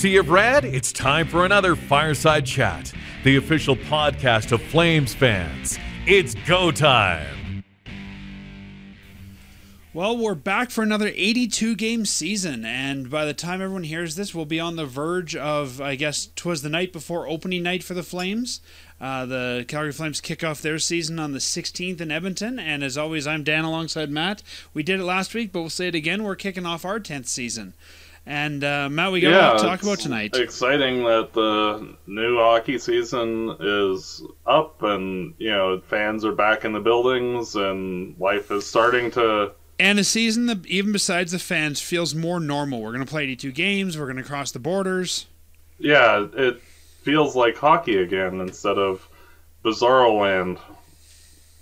Sea of Red, it's time for another Fireside Chat, the official podcast of Flames fans. It's go time. Well, we're back for another 82 game season, and by the time everyone hears this, we'll be on the verge of, I guess, twas the night before opening night for the Flames. Uh, the Calgary Flames kick off their season on the 16th in Edmonton, and as always, I'm Dan alongside Matt. We did it last week, but we'll say it again. We're kicking off our 10th season. And uh, Matt, we got yeah, a lot to talk about tonight. Exciting that the new hockey season is up, and you know fans are back in the buildings, and life is starting to. And a season that, even besides the fans, feels more normal. We're going to play 82 games. We're going to cross the borders. Yeah, it feels like hockey again instead of Bizarro Land,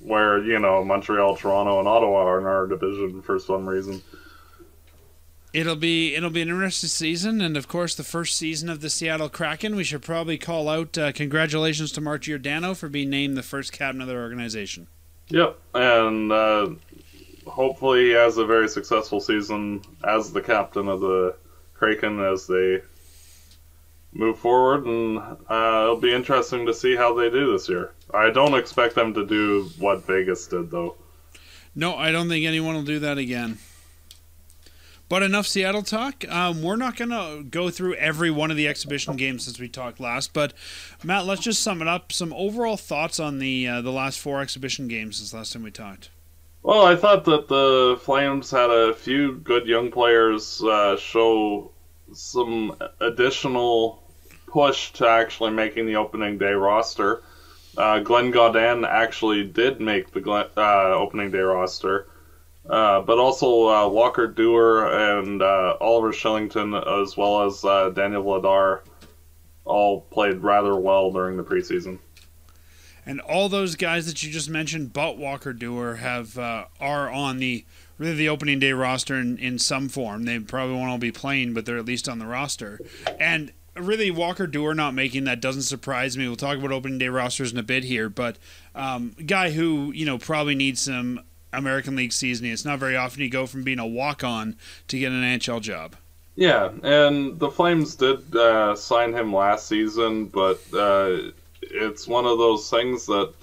where you know Montreal, Toronto, and Ottawa are in our division for some reason. It'll be it'll be an interesting season, and of course, the first season of the Seattle Kraken. We should probably call out uh, congratulations to Mark Giordano for being named the first captain of their organization. Yep, and uh, hopefully he has a very successful season as the captain of the Kraken as they move forward, and uh, it'll be interesting to see how they do this year. I don't expect them to do what Vegas did, though. No, I don't think anyone will do that again. But enough Seattle talk. Um, we're not going to go through every one of the exhibition games since we talked last. But Matt, let's just sum it up. Some overall thoughts on the uh, the last four exhibition games since last time we talked. Well, I thought that the Flames had a few good young players uh, show some additional push to actually making the opening day roster. Uh, Glenn Gawdin actually did make the uh, opening day roster. Uh, but also uh, Walker Duehr and uh, Oliver Kylington, as well as uh, Daniel Vladar, all played rather well during the preseason. And all those guys that you just mentioned, but Walker Duehr, have uh, are on the really the opening day roster in, in some form. They probably won't all be playing, but they're at least on the roster. And really, Walker Duehr not making that doesn't surprise me. We'll talk about opening day rosters in a bit here, but um, guy who you know probably needs some American League seasoning. It's not very often you go from being a walk on to get an NHL job. Yeah, and the Flames did uh, sign him last season, but uh, it's one of those things that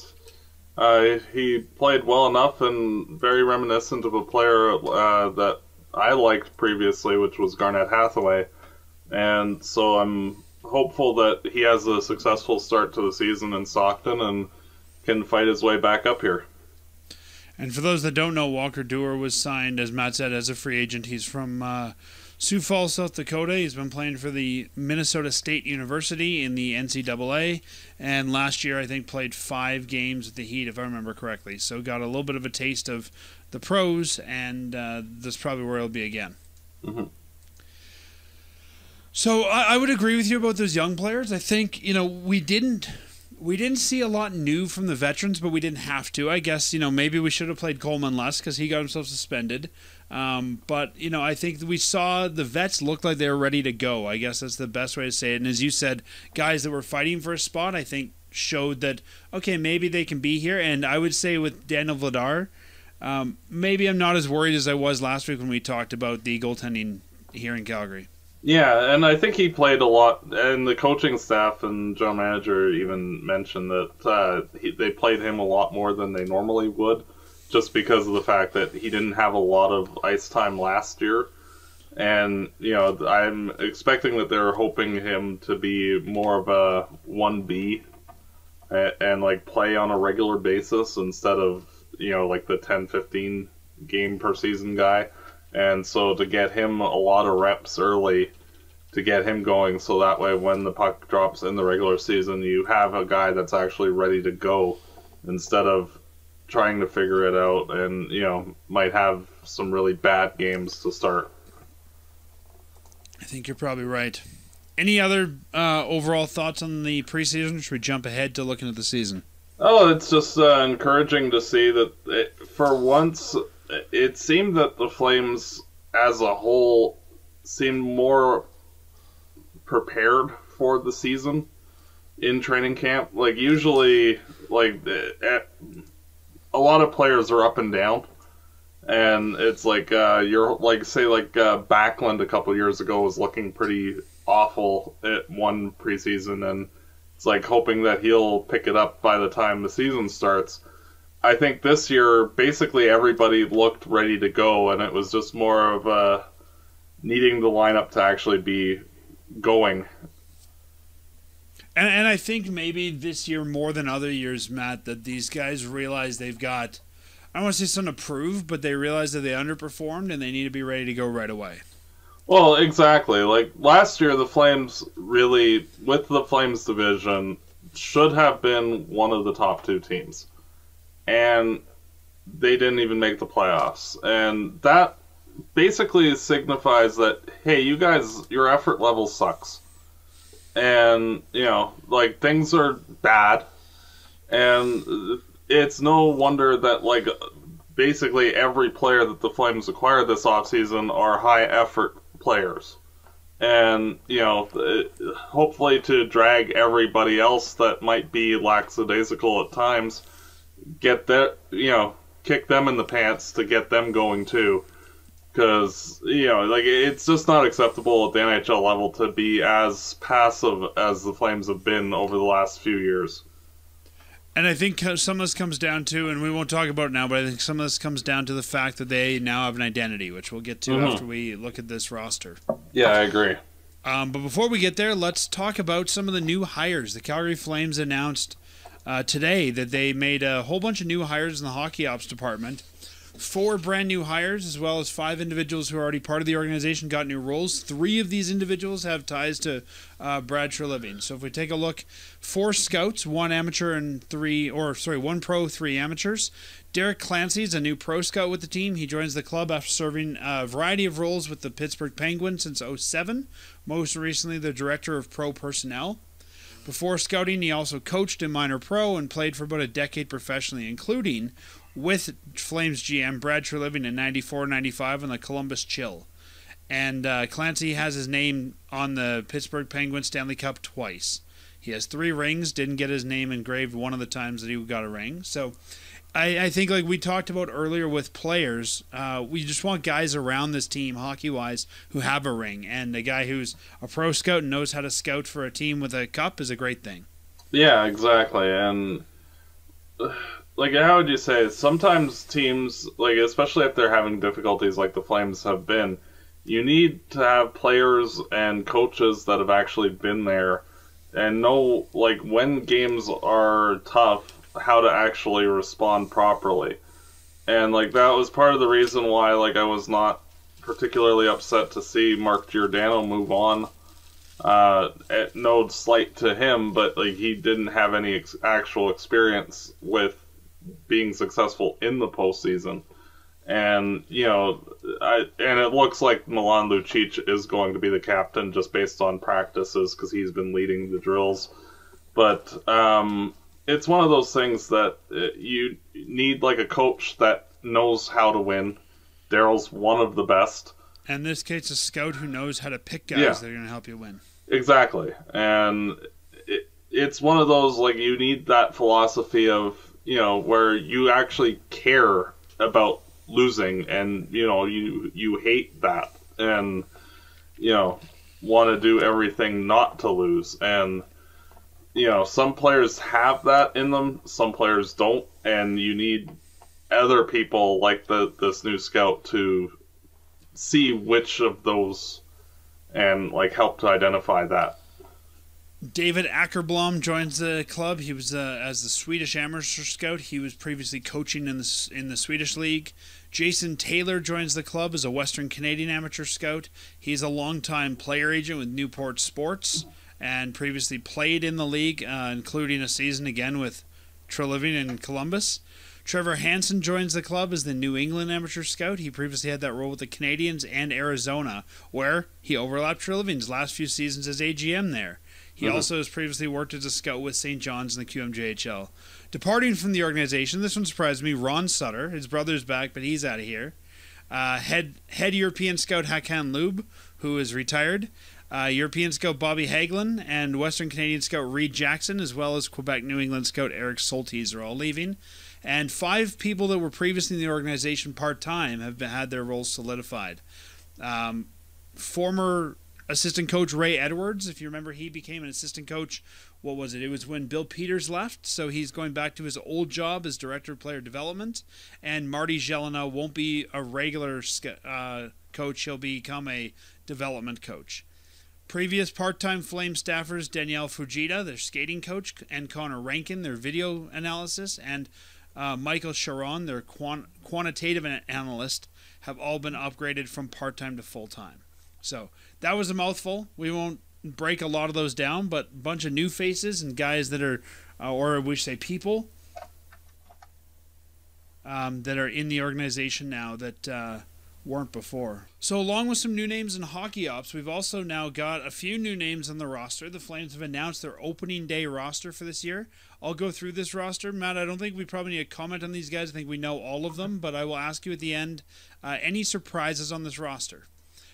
uh, he played well enough and very reminiscent of a player uh, that I liked previously, which was Garnet Hathaway. And so I'm hopeful that he has a successful start to the season in Stockton and can fight his way back up here. And for those that don't know, Walker Duehr was signed, as Matt said, as a free agent. He's from uh, Sioux Falls, South Dakota. He's been playing for the Minnesota State University in the NCAA, and last year I think played five games with the Heat, if I remember correctly. So got a little bit of a taste of the pros, and uh, that's probably where he'll be again. Mm-hmm. So I, I would agree with you about those young players. I think you know we didn't we didn't see a lot new from the veterans, but we didn't have to. I guess you know maybe we should have played Coleman less because he got himself suspended. Um, but you know I think we saw the vets look like they were ready to go. I guess that's the best way to say it. And as you said, guys that were fighting for a spot, I think showed that okay maybe they can be here. And I would say with Daniel Vladar, um, maybe I'm not as worried as I was last week when we talked about the goaltending here in Calgary. Yeah, and I think he played a lot, and the coaching staff and general manager even mentioned that uh, he, they played him a lot more than they normally would, just because of the fact that he didn't have a lot of ice time last year. And you know, I'm expecting that they're hoping him to be more of a one B, and, and like play on a regular basis instead of you know like the 10, 15 game per season guy and so to get him a lot of reps early to get him going so that way when the puck drops in the regular season you have a guy that's actually ready to go instead of trying to figure it out and you know might have some really bad games to start I think you're probably right. Any other uh, overall thoughts on the preseason? Should we jump ahead to looking at the season? Oh, it's just uh, encouraging to see that it, for once it seemed that the Flames as a whole seemed more prepared for the season in training camp. Like usually, like a lot of players are up and down, and it's like uh, you're like say like uh, Backlund a couple years ago was looking pretty awful at one preseason, and it's like hoping that he'll pick it up by the time the season starts. I think this year, basically everybody looked ready to go, and it was just more of a needing the lineup to actually be going. And, and I think maybe this year more than other years, Matt, that these guys realize they've got, I don't want to say something to prove, but they realize that they underperformed and they need to be ready to go right away. Well, exactly. Like last year, the Flames really, with the Flames division, should have been one of the top two teams. And they didn't even make the playoffs. And that basically signifies that, hey, you guys, your effort level sucks. And, you know, like things are bad. And it's no wonder that, like, basically every player that the Flames acquired this offseason are high effort players. And, you know, hopefully to drag everybody else that might be lackadaisical at times, get that, you know, kick them in the pants to get them going too. Because, you know, like, it's just not acceptable at the NHL level to be as passive as the Flames have been over the last few years. And I think some of this comes down to, and we won't talk about it now, but I think some of this comes down to the fact that they now have an identity, which we'll get to mm-hmm. after we look at this roster. Yeah, I agree. Um, but before we get there, let's talk about some of the new hires. The Calgary Flames announced uh, today that they made a whole bunch of new hires in the hockey ops department four brand new hires, as well as five individuals who are already part of the organization, got new roles. Three of these individuals have ties to uh, Brad Treliving. So if we take a look, four scouts, one amateur and three, or sorry, one pro, three amateurs. Derek Clancy is a new pro scout with the team. He joins the club after serving a variety of roles with the Pittsburgh Penguins since 07, most recently the director of pro personnel. Before scouting, he also coached in minor pro and played for about a decade professionally, including with Flames GM Brad Treliving in 94 95 on the Columbus Chill. And uh, Clancy has his name on the Pittsburgh Penguins Stanley Cup twice. He has three rings, didn't get his name engraved one of the times that he got a ring. So I, I think, like we talked about earlier with players, uh, we just want guys around this team, hockey wise, who have a ring. And a guy who's a pro scout and knows how to scout for a team with a cup is a great thing. Yeah, exactly. And like how would you say sometimes teams like especially if they're having difficulties like the flames have been you need to have players and coaches that have actually been there and know like when games are tough how to actually respond properly and like that was part of the reason why like i was not particularly upset to see mark giordano move on uh, no slight to him, but like he didn't have any ex- actual experience with being successful in the postseason. And you know, I, and it looks like Milan Lucic is going to be the captain just based on practices because he's been leading the drills. But um, it's one of those things that uh, you need like a coach that knows how to win. Daryl's one of the best. And this case, a scout who knows how to pick guys yeah. that are going to help you win. Exactly, and it, it's one of those like you need that philosophy of you know, where you actually care about losing and, you know, you you hate that and you know, want to do everything not to lose and you know, some players have that in them, some players don't, and you need other people like the this new scout to see which of those and like help to identify that. David Ackerblom joins the club. He was uh, as the Swedish amateur scout. He was previously coaching in the in the Swedish league. Jason Taylor joins the club as a Western Canadian amateur scout. He's a longtime player agent with Newport Sports and previously played in the league, uh, including a season again with Treliving in Columbus. Trevor Hanson joins the club as the New England amateur scout. He previously had that role with the Canadiens and Arizona, where he overlapped Treliving's last few seasons as AGM there. He mm-hmm. also has previously worked as a scout with St. John's in the QMJHL. Departing from the organization, this one surprised me. Ron Sutter, his brother's back, but he's out of here. Uh, head head European scout Hakan Loob, who is retired. Uh, European scout Bobby Hagelin and Western Canadian scout Reed Jackson, as well as Quebec New England scout Eric Soltis, are all leaving. And five people that were previously in the organization part time have been, had their roles solidified. Um, former assistant coach Ray Edwards. If you remember, he became an assistant coach. What was it? It was when Bill Peters left, so he's going back to his old job as director of player development. And Marty Gelinas won't be a regular uh, coach; he'll become a development coach. Previous part-time Flame staffers Danielle Fujita, their skating coach, and Connor Rankin, their video analysis, and uh, Michael Sharon, their quant- quantitative analyst, have all been upgraded from part-time to full-time. So that was a mouthful. We won't break a lot of those down, but a bunch of new faces and guys that are, uh, or we should say people, um, that are in the organization now that uh, weren't before. So, along with some new names in hockey ops, we've also now got a few new names on the roster. The Flames have announced their opening day roster for this year. I'll go through this roster. Matt, I don't think we probably need to comment on these guys. I think we know all of them, but I will ask you at the end uh, any surprises on this roster.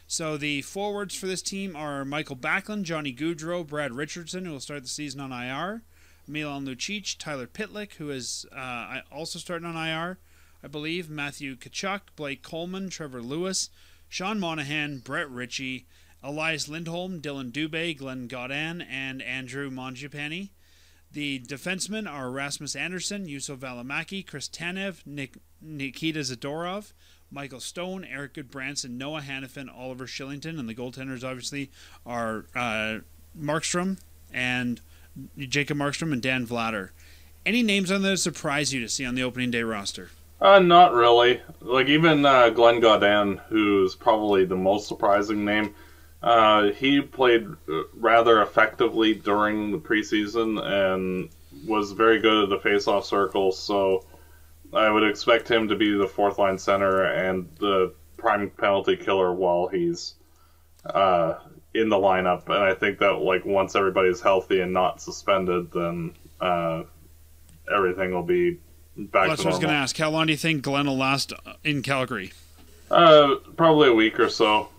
So, the forwards for this team are Michael Backlund, Johnny Gaudreau, Brad Richardson, who will start the season on IR, Milan Lucic, Tyler Pitlick, who is uh, also starting on IR. I believe, Matthew Tkachuk, Blake Coleman, Trevor Lewis, Sean Monahan, Brett Ritchie, Elias Lindholm, Dylan Dubé, Glenn Gaudet, and Andrew Mangiapane. The defensemen are Rasmus Andersson, Juuso Valimaki, Chris Tanev, Nikita Zadorov, Michael Stone, Erik Gudbranson, Noah Hanifin, Oliver Kylington, and the goaltenders obviously are uh, Markstrom and Jacob Markstrom and Dan Vladar. Any names on there surprise you to see on the opening day roster? Uh, not really. Like even uh, Glenn Gaudet, who's probably the most surprising name, uh, he played uh, rather effectively during the preseason and was very good at the faceoff circle. So I would expect him to be the fourth line center and the prime penalty killer while he's uh, in the lineup. And I think that like once everybody's healthy and not suspended, then uh, everything will be back well, that's what I was going to ask. How long do you think Glenn will last in Calgary? Uh, probably a week or so.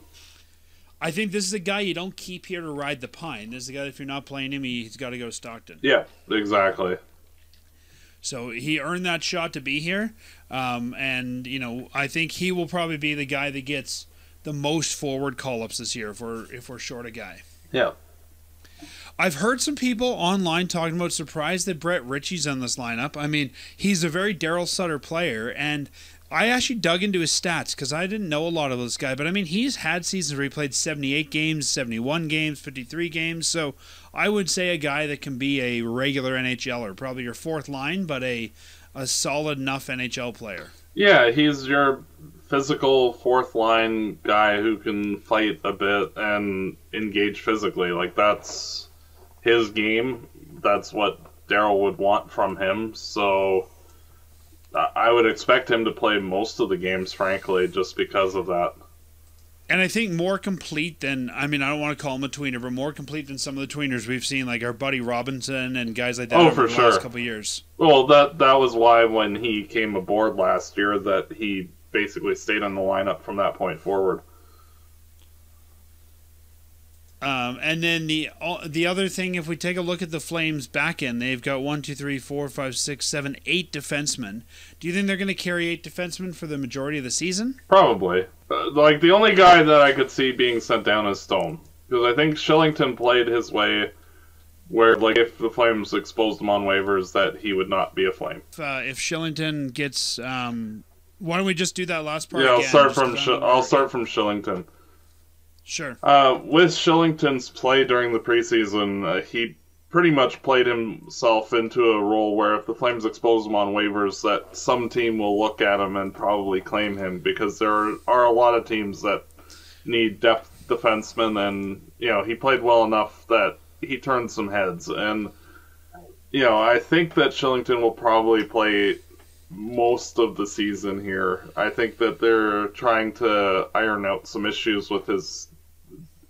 I think this is a guy you don't keep here to ride the pine. This is a guy if you're not playing him, he's got to go to Stockton. Yeah, exactly. So he earned that shot to be here, um, and you know I think he will probably be the guy that gets the most forward call ups this year if we're if we're short a guy. Yeah. I've heard some people online talking about surprised that Brett Ritchie's on this lineup. I mean, he's a very Daryl Sutter player, and I actually dug into his stats because I didn't know a lot of this guy. But I mean, he's had seasons where he played 78 games, 71 games, 53 games. So I would say a guy that can be a regular NHLer, probably your fourth line, but a a solid enough NHL player. Yeah, he's your physical fourth line guy who can fight a bit and engage physically. Like that's his game. That's what Daryl would want from him. So I would expect him to play most of the games, frankly, just because of that. And I think more complete than I mean I don't want to call him a tweener, but more complete than some of the tweeners we've seen, like our buddy Robinson and guys like that oh, over for the sure. last couple years. Well, that that was why when he came aboard last year, that he basically stayed on the lineup from that point forward. Um, and then the the other thing, if we take a look at the Flames back end, they've got one, two, three, four, five, six, seven, eight defensemen. Do you think they're going to carry eight defensemen for the majority of the season? Probably. Uh, like the only guy that I could see being sent down is Stone, because I think Kylington played his way where, like, if the Flames exposed him on waivers, that he would not be a Flame. If, uh, if Kylington gets, um, why don't we just do that last part? Yeah, I'll again, start from Sh- I'll start from Kylington. Sure. Uh, with Kylington's play during the preseason, uh, he pretty much played himself into a role where if the Flames expose him on waivers, that some team will look at him and probably claim him because there are, are a lot of teams that need depth defensemen, and you know he played well enough that he turned some heads, and you know I think that Kylington will probably play most of the season here. I think that they're trying to iron out some issues with his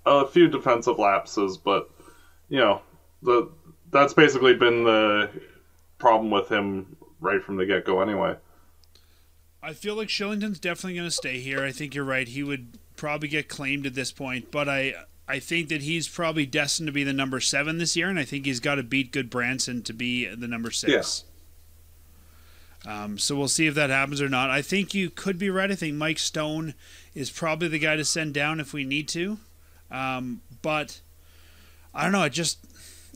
a few defensive lapses, but you know, the that's basically been the problem with him right from the get go anyway. I feel like Kylington's definitely going to stay here. I think you're right. He would probably get claimed at this point, but I I think that he's probably destined to be the number seven this year, and I think he's got to beat Gudbranson to be the number six. Yeah. Um, so we'll see if that happens or not. I think you could be right. I think Mike Stone is probably the guy to send down if we need to. Um, but I don't know. It just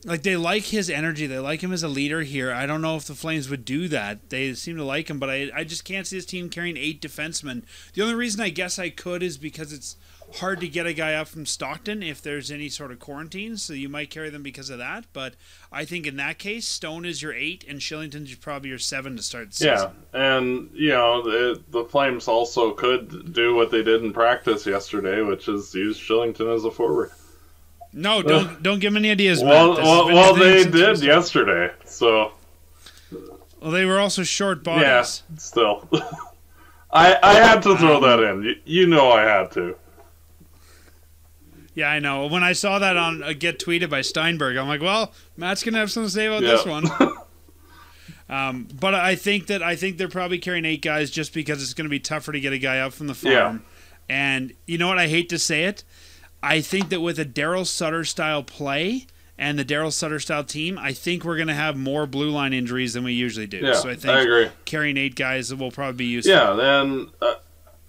like they like his energy. They like him as a leader here. I don't know if the Flames would do that. They seem to like him, but I, I just can't see this team carrying eight defensemen. The only reason I guess I could is because it's hard to get a guy up from Stockton if there's any sort of quarantine, so you might carry them because of that. But I think in that case, Stone is your eight, and Kylington's probably your seven to start the season. Yeah, and you know the, the Flames also could do what they did in practice yesterday, which is use Kylington as a forward. No, don't don't give them any ideas. Well. Well, well they did yesterday, so Well, they were also short bodies. yeah, still. I I had to throw Um, that in. You, you know I had to. Yeah, I know. When I saw that on uh, get tweeted by Steinberg, I'm like, well, Matt's gonna have something to say about Yeah. this one. um, but I think that I think they're probably carrying eight guys just because it's gonna be tougher to get a guy up from the farm. Yeah. And you know what? I hate to say it. I think that with a Daryl Sutter style play and the Daryl Sutter style team, I think we're gonna have more blue line injuries than we usually do. Yeah, so I think I carrying eight guys will probably be useful. Yeah, and uh,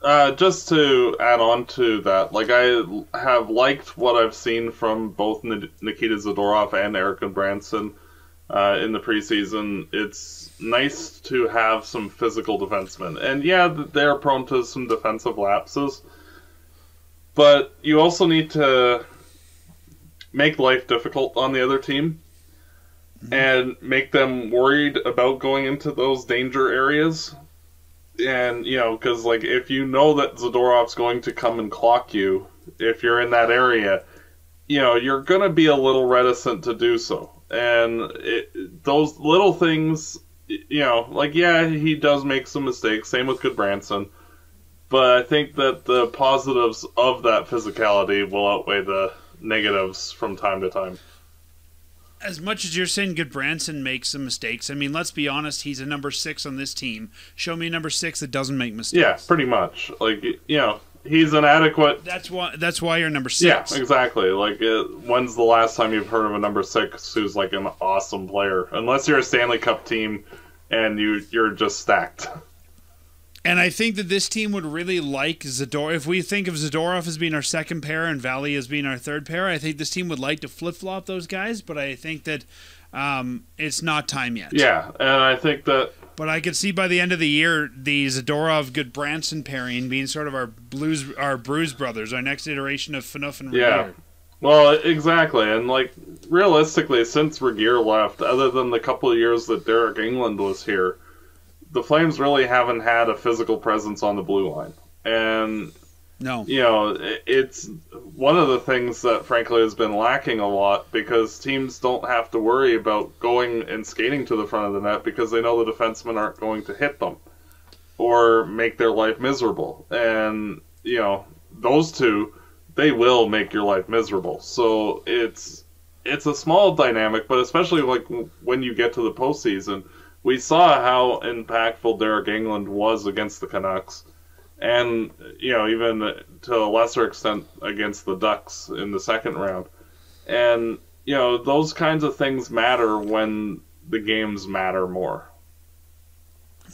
uh, just to add on to that, like I have liked what I've seen from both Nikita Zadorov and Erik Gudbranson uh, in the preseason. It's nice to have some physical defensemen, and yeah, they're prone to some defensive lapses, but you also need to make life difficult on the other team. And make them worried about going into those danger areas and you know because like if you know that Zadorov's going to come and clock you if you're in that area you know you're gonna be a little reticent to do so. And it, those little things you know like yeah he does make some mistakes same with Gudbranson but i think that the positives of that physicality will outweigh the negatives from time to time as much as you're saying Gudbranson makes some mistakes, I mean, let's be honest, he's a number six on this team. Show me a number six that doesn't make mistakes. yeah pretty much like you know he's an adequate That's why that's why you're number six. Yeah, exactly. Like, uh when's the last time you've heard of a number six who's like an awesome player? Unless you're a Stanley Cup team and you you're just stacked. And I think that this team would really like Zador. If we think of Zadorov as being our second pair and Valley as being our third pair, I think this team would like to flip flop those guys. But I think that um, it's not time yet. Yeah, and I think that But I could see by the end of the year the Zadorov Gudbranson pairing being sort of our blues, our Bruise brothers, our next iteration of Phaneuf and Yeah. Well, exactly, and like realistically, since Regehr left, other than the couple of years that Derek Engelland was here, the Flames really haven't had a physical presence on the blue line, and No. you know, it's one of the things that frankly has been lacking a lot because teams don't have to worry about going and skating to the front of the net because they know the defensemen aren't going to hit them or make their life miserable. And, you know, those two, they will make your life miserable. So it's it's a small dynamic, but especially like when you get to the postseason, we saw how impactful Derek Engelland was against the Canucks and you know even to a lesser extent against the Ducks in the second round. And you know those kinds of things matter when the games matter more.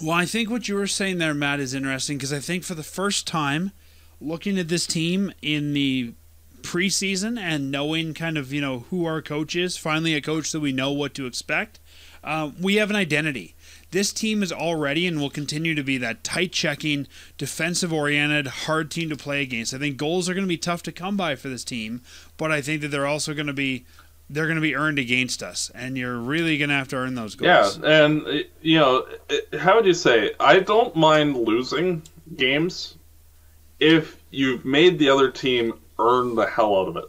Well, I think what you were saying there, Matt, is interesting because I think for the first time, looking at this team in the preseason and knowing kind of you know who our coach is, finally a coach that we know what to expect, uh, we have an identity. This team is already and will continue to be that tight checking, defensive oriented, hard team to play against. I think goals are going to be tough to come by for this team, but I think that they're also going to be they're going to be earned against us, and you're really going to have to earn those goals. Yeah, and uh, you know uh, how would you say? I don't mind losing games if you've made the other team earn the hell out of it.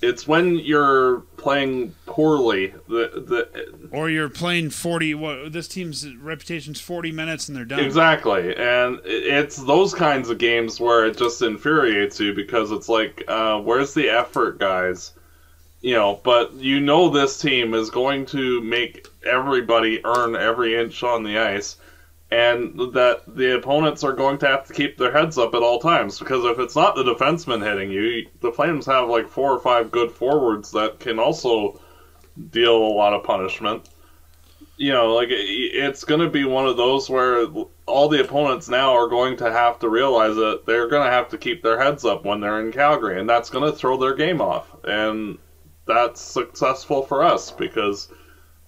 It's when you're playing poorly the the Or you're playing 40. What this team's reputation's 40 minutes and they're done. Exactly, and it's those kinds of games where it just infuriates you because it's like, uh, where's the effort, guys? You know, but you know this team is going to make everybody earn every inch on the ice, and that the opponents are going to have to keep their heads up at all times because if it's not the defenseman hitting you, the Flames have like four or five good forwards that can also deal a lot of punishment. you know, like it's going to be one of those where all the opponents now are going to have to realize that they're going to have to keep their heads up when they're in Calgary, and that's going to throw their game off. And that's successful for us because,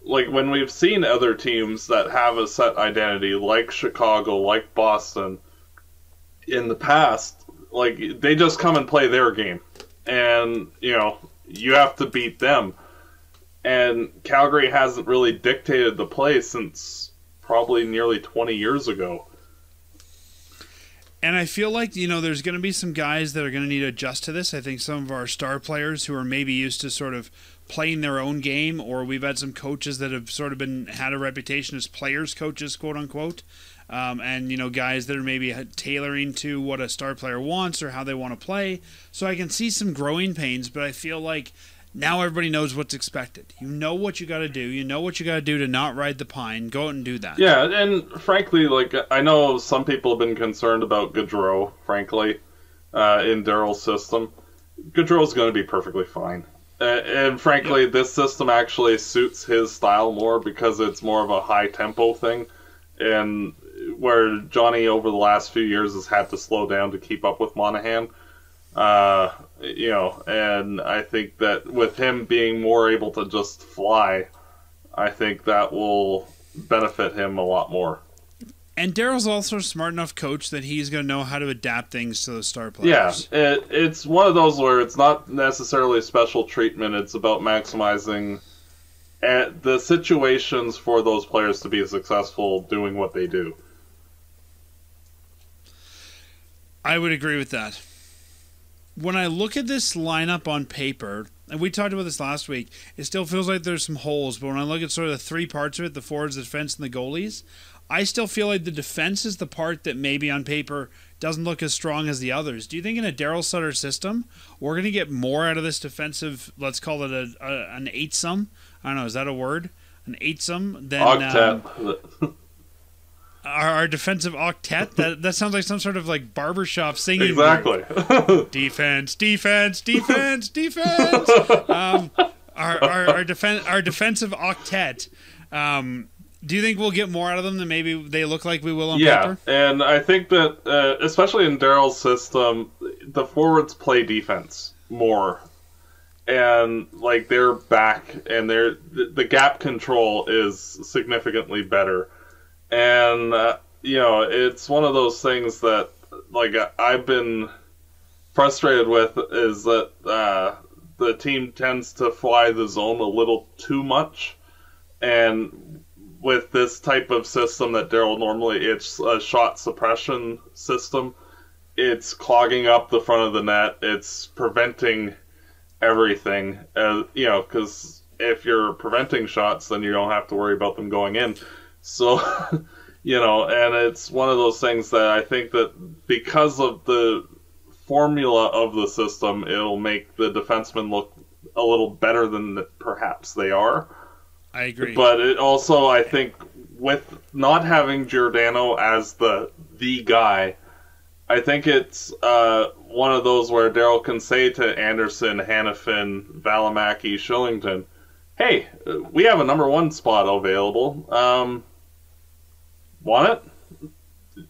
like, when we've seen other teams that have a set identity, like Chicago, like Boston, in the past, like, they just come and play their game. And, you know, you have to beat them. And Calgary hasn't really dictated the play since probably nearly 20 years ago. And I feel like, you know, there's going to be some guys that are going to need to adjust to this. I think some of our star players who are maybe used to sort of playing their own game, or we've had some coaches that have sort of been had a reputation as players coaches, quote unquote. Um, and you know guys that are maybe tailoring to what a star player wants or how they want to play. So I can see some growing pains, but I feel like now everybody knows what's expected. You know what you got to do. You know what you got to do to not ride the pine. Go out and do that. Yeah, and frankly, like I know some people have been concerned about Gaudreau. Frankly, uh, in Daryl's system, Gaudreau's going to be perfectly fine. Uh, and frankly, yep. this system actually suits his style more because it's more of a high tempo thing, and where Johnny over the last few years has had to slow down to keep up with Monahan. Uh, you know, and I think that with him being more able to just fly, I think that will benefit him a lot more. And Daryl's also a smart enough coach that he's going to know how to adapt things to the star players. Yeah, it, it's one of those where it's not necessarily special treatment. It's about maximizing eh, the situations for those players to be successful doing what they do. I would agree with that when I look at this lineup on paper, and we talked about this last week, it still feels like there's some holes. But when I look at sort of the three parts of it the forwards, the defense, and the goalies I still feel like the defense is the part that maybe on paper doesn't look as strong as the others. Do you think in a Daryl Sutter system, we're going to get more out of this defensive, let's call it a, a an eight sum? I don't know, is that a word? An eight sum? Than, Octet. Um, our, our, defensive octet. That that sounds like some sort of like barbershop singing. Exactly. defense, defense, defense, defense. Um, our, our our defense our defensive octet. Um, do you think we'll get more out of them than maybe they look like we will on yeah, paper? Yeah, and I think that uh, especially in Daryl's system, the forwards play defense more, and like they're back, and they're the, the gap control is significantly better and uh, you know it's one of those things that like I've been frustrated with is that uh, the team tends to fly the zone a little too much, and with this type of system that Daryl normally it's a shot suppression system. It's clogging up the front of the net. It's preventing everything. Uh, you know, because if you're preventing shots, then you don't have to worry about them going in. So, you know, and it's one of those things that I think that because of the formula of the system, it'll make the defensemen look a little better than perhaps they are. I agree. But it also, I think, with not having Giordano as the the guy, I think it's uh, one of those where Daryl can say to Andersson, Hanifin, Valimaki, Kylington, "Hey, we have a number one spot available. Um, want it,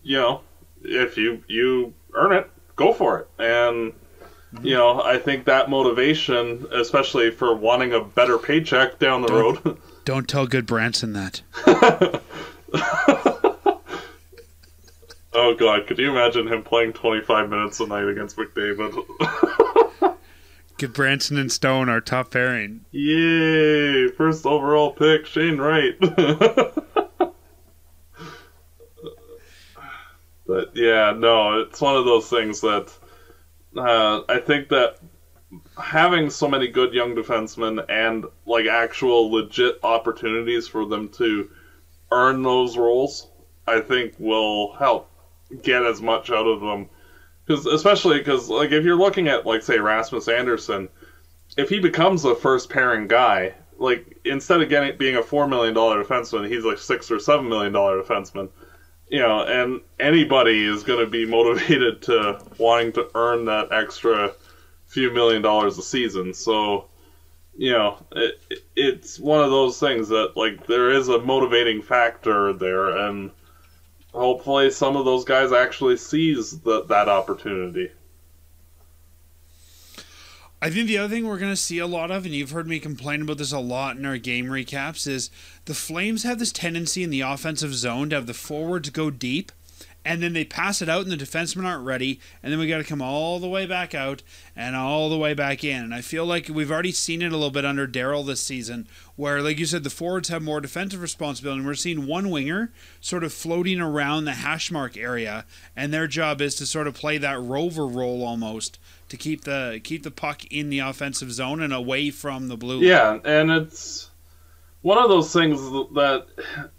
you know, if you you earn it, go for it. And mm-hmm. you know, I think that motivation, especially for wanting a better paycheck down the don't, road. don't tell Gudbranson that. oh God, could you imagine him playing 25 minutes a night against McDavid? Gudbranson and Stone are top pairing. Yay! First overall pick, Shane Wright. But yeah, no, it's one of those things that uh, I think that having so many good young defensemen and like actual legit opportunities for them to earn those roles, I think will help get as much out of them. Because especially because like if you're looking at like say Rasmus Andersson, if he becomes a first pairing guy, like instead of getting being a four million dollar defenseman, he's like six or seven million dollar defenseman you know, and anybody is going to be motivated to wanting to earn that extra few million dollars a season. So, you know, it, it's one of those things that like there is a motivating factor there, and hopefully some of those guys actually seize the, that opportunity. I think the other thing we're going to see a lot of, and you've heard me complain about this a lot in our game recaps, is the Flames have this tendency in the offensive zone to have the forwards go deep and then they pass it out and the defensemen aren't ready. And then we got to come all the way back out and all the way back in. And i feel like we've already seen it a little bit under daryl this season where like you said the forwards have more defensive responsibility. And we're seeing one winger sort of floating around the hash mark area. And their job is to sort of play that rover role almost to keep the keep the puck in the offensive zone and away from the blue. Yeah and it's one of those things that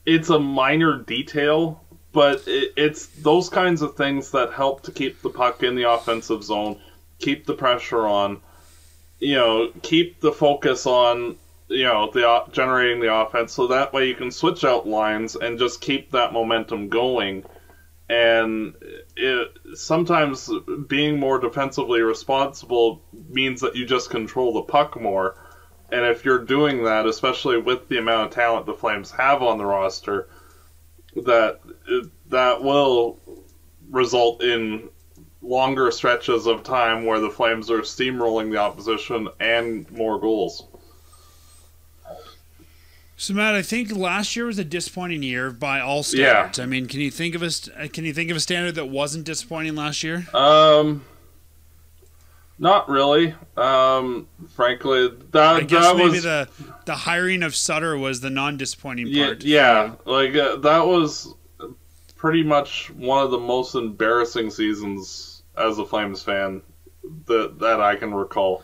it's a minor detail but it, it's those kinds of things that help to keep the puck in the offensive zone, keep the pressure on, you know, keep the focus on, you know, the uh, generating the offense, so that way you can switch out lines and just keep that momentum going. And it, sometimes being more defensively responsible means that you just control the puck more. And if you're doing that, especially with the amount of talent the Flames have on the roster, that that will result in longer stretches of time where the Flames are steamrolling the opposition and more goals. So Matt, I think last year was a disappointing year by all standards. Yeah. I mean, can you think of a can you think of a standard that wasn't disappointing last year? Um, not really. Um, frankly, that, I guess that maybe was the the hiring of Sutter was the non-disappointing yeah, part. Yeah, like uh, that was pretty much one of the most embarrassing seasons as a Flames fan that that I can recall.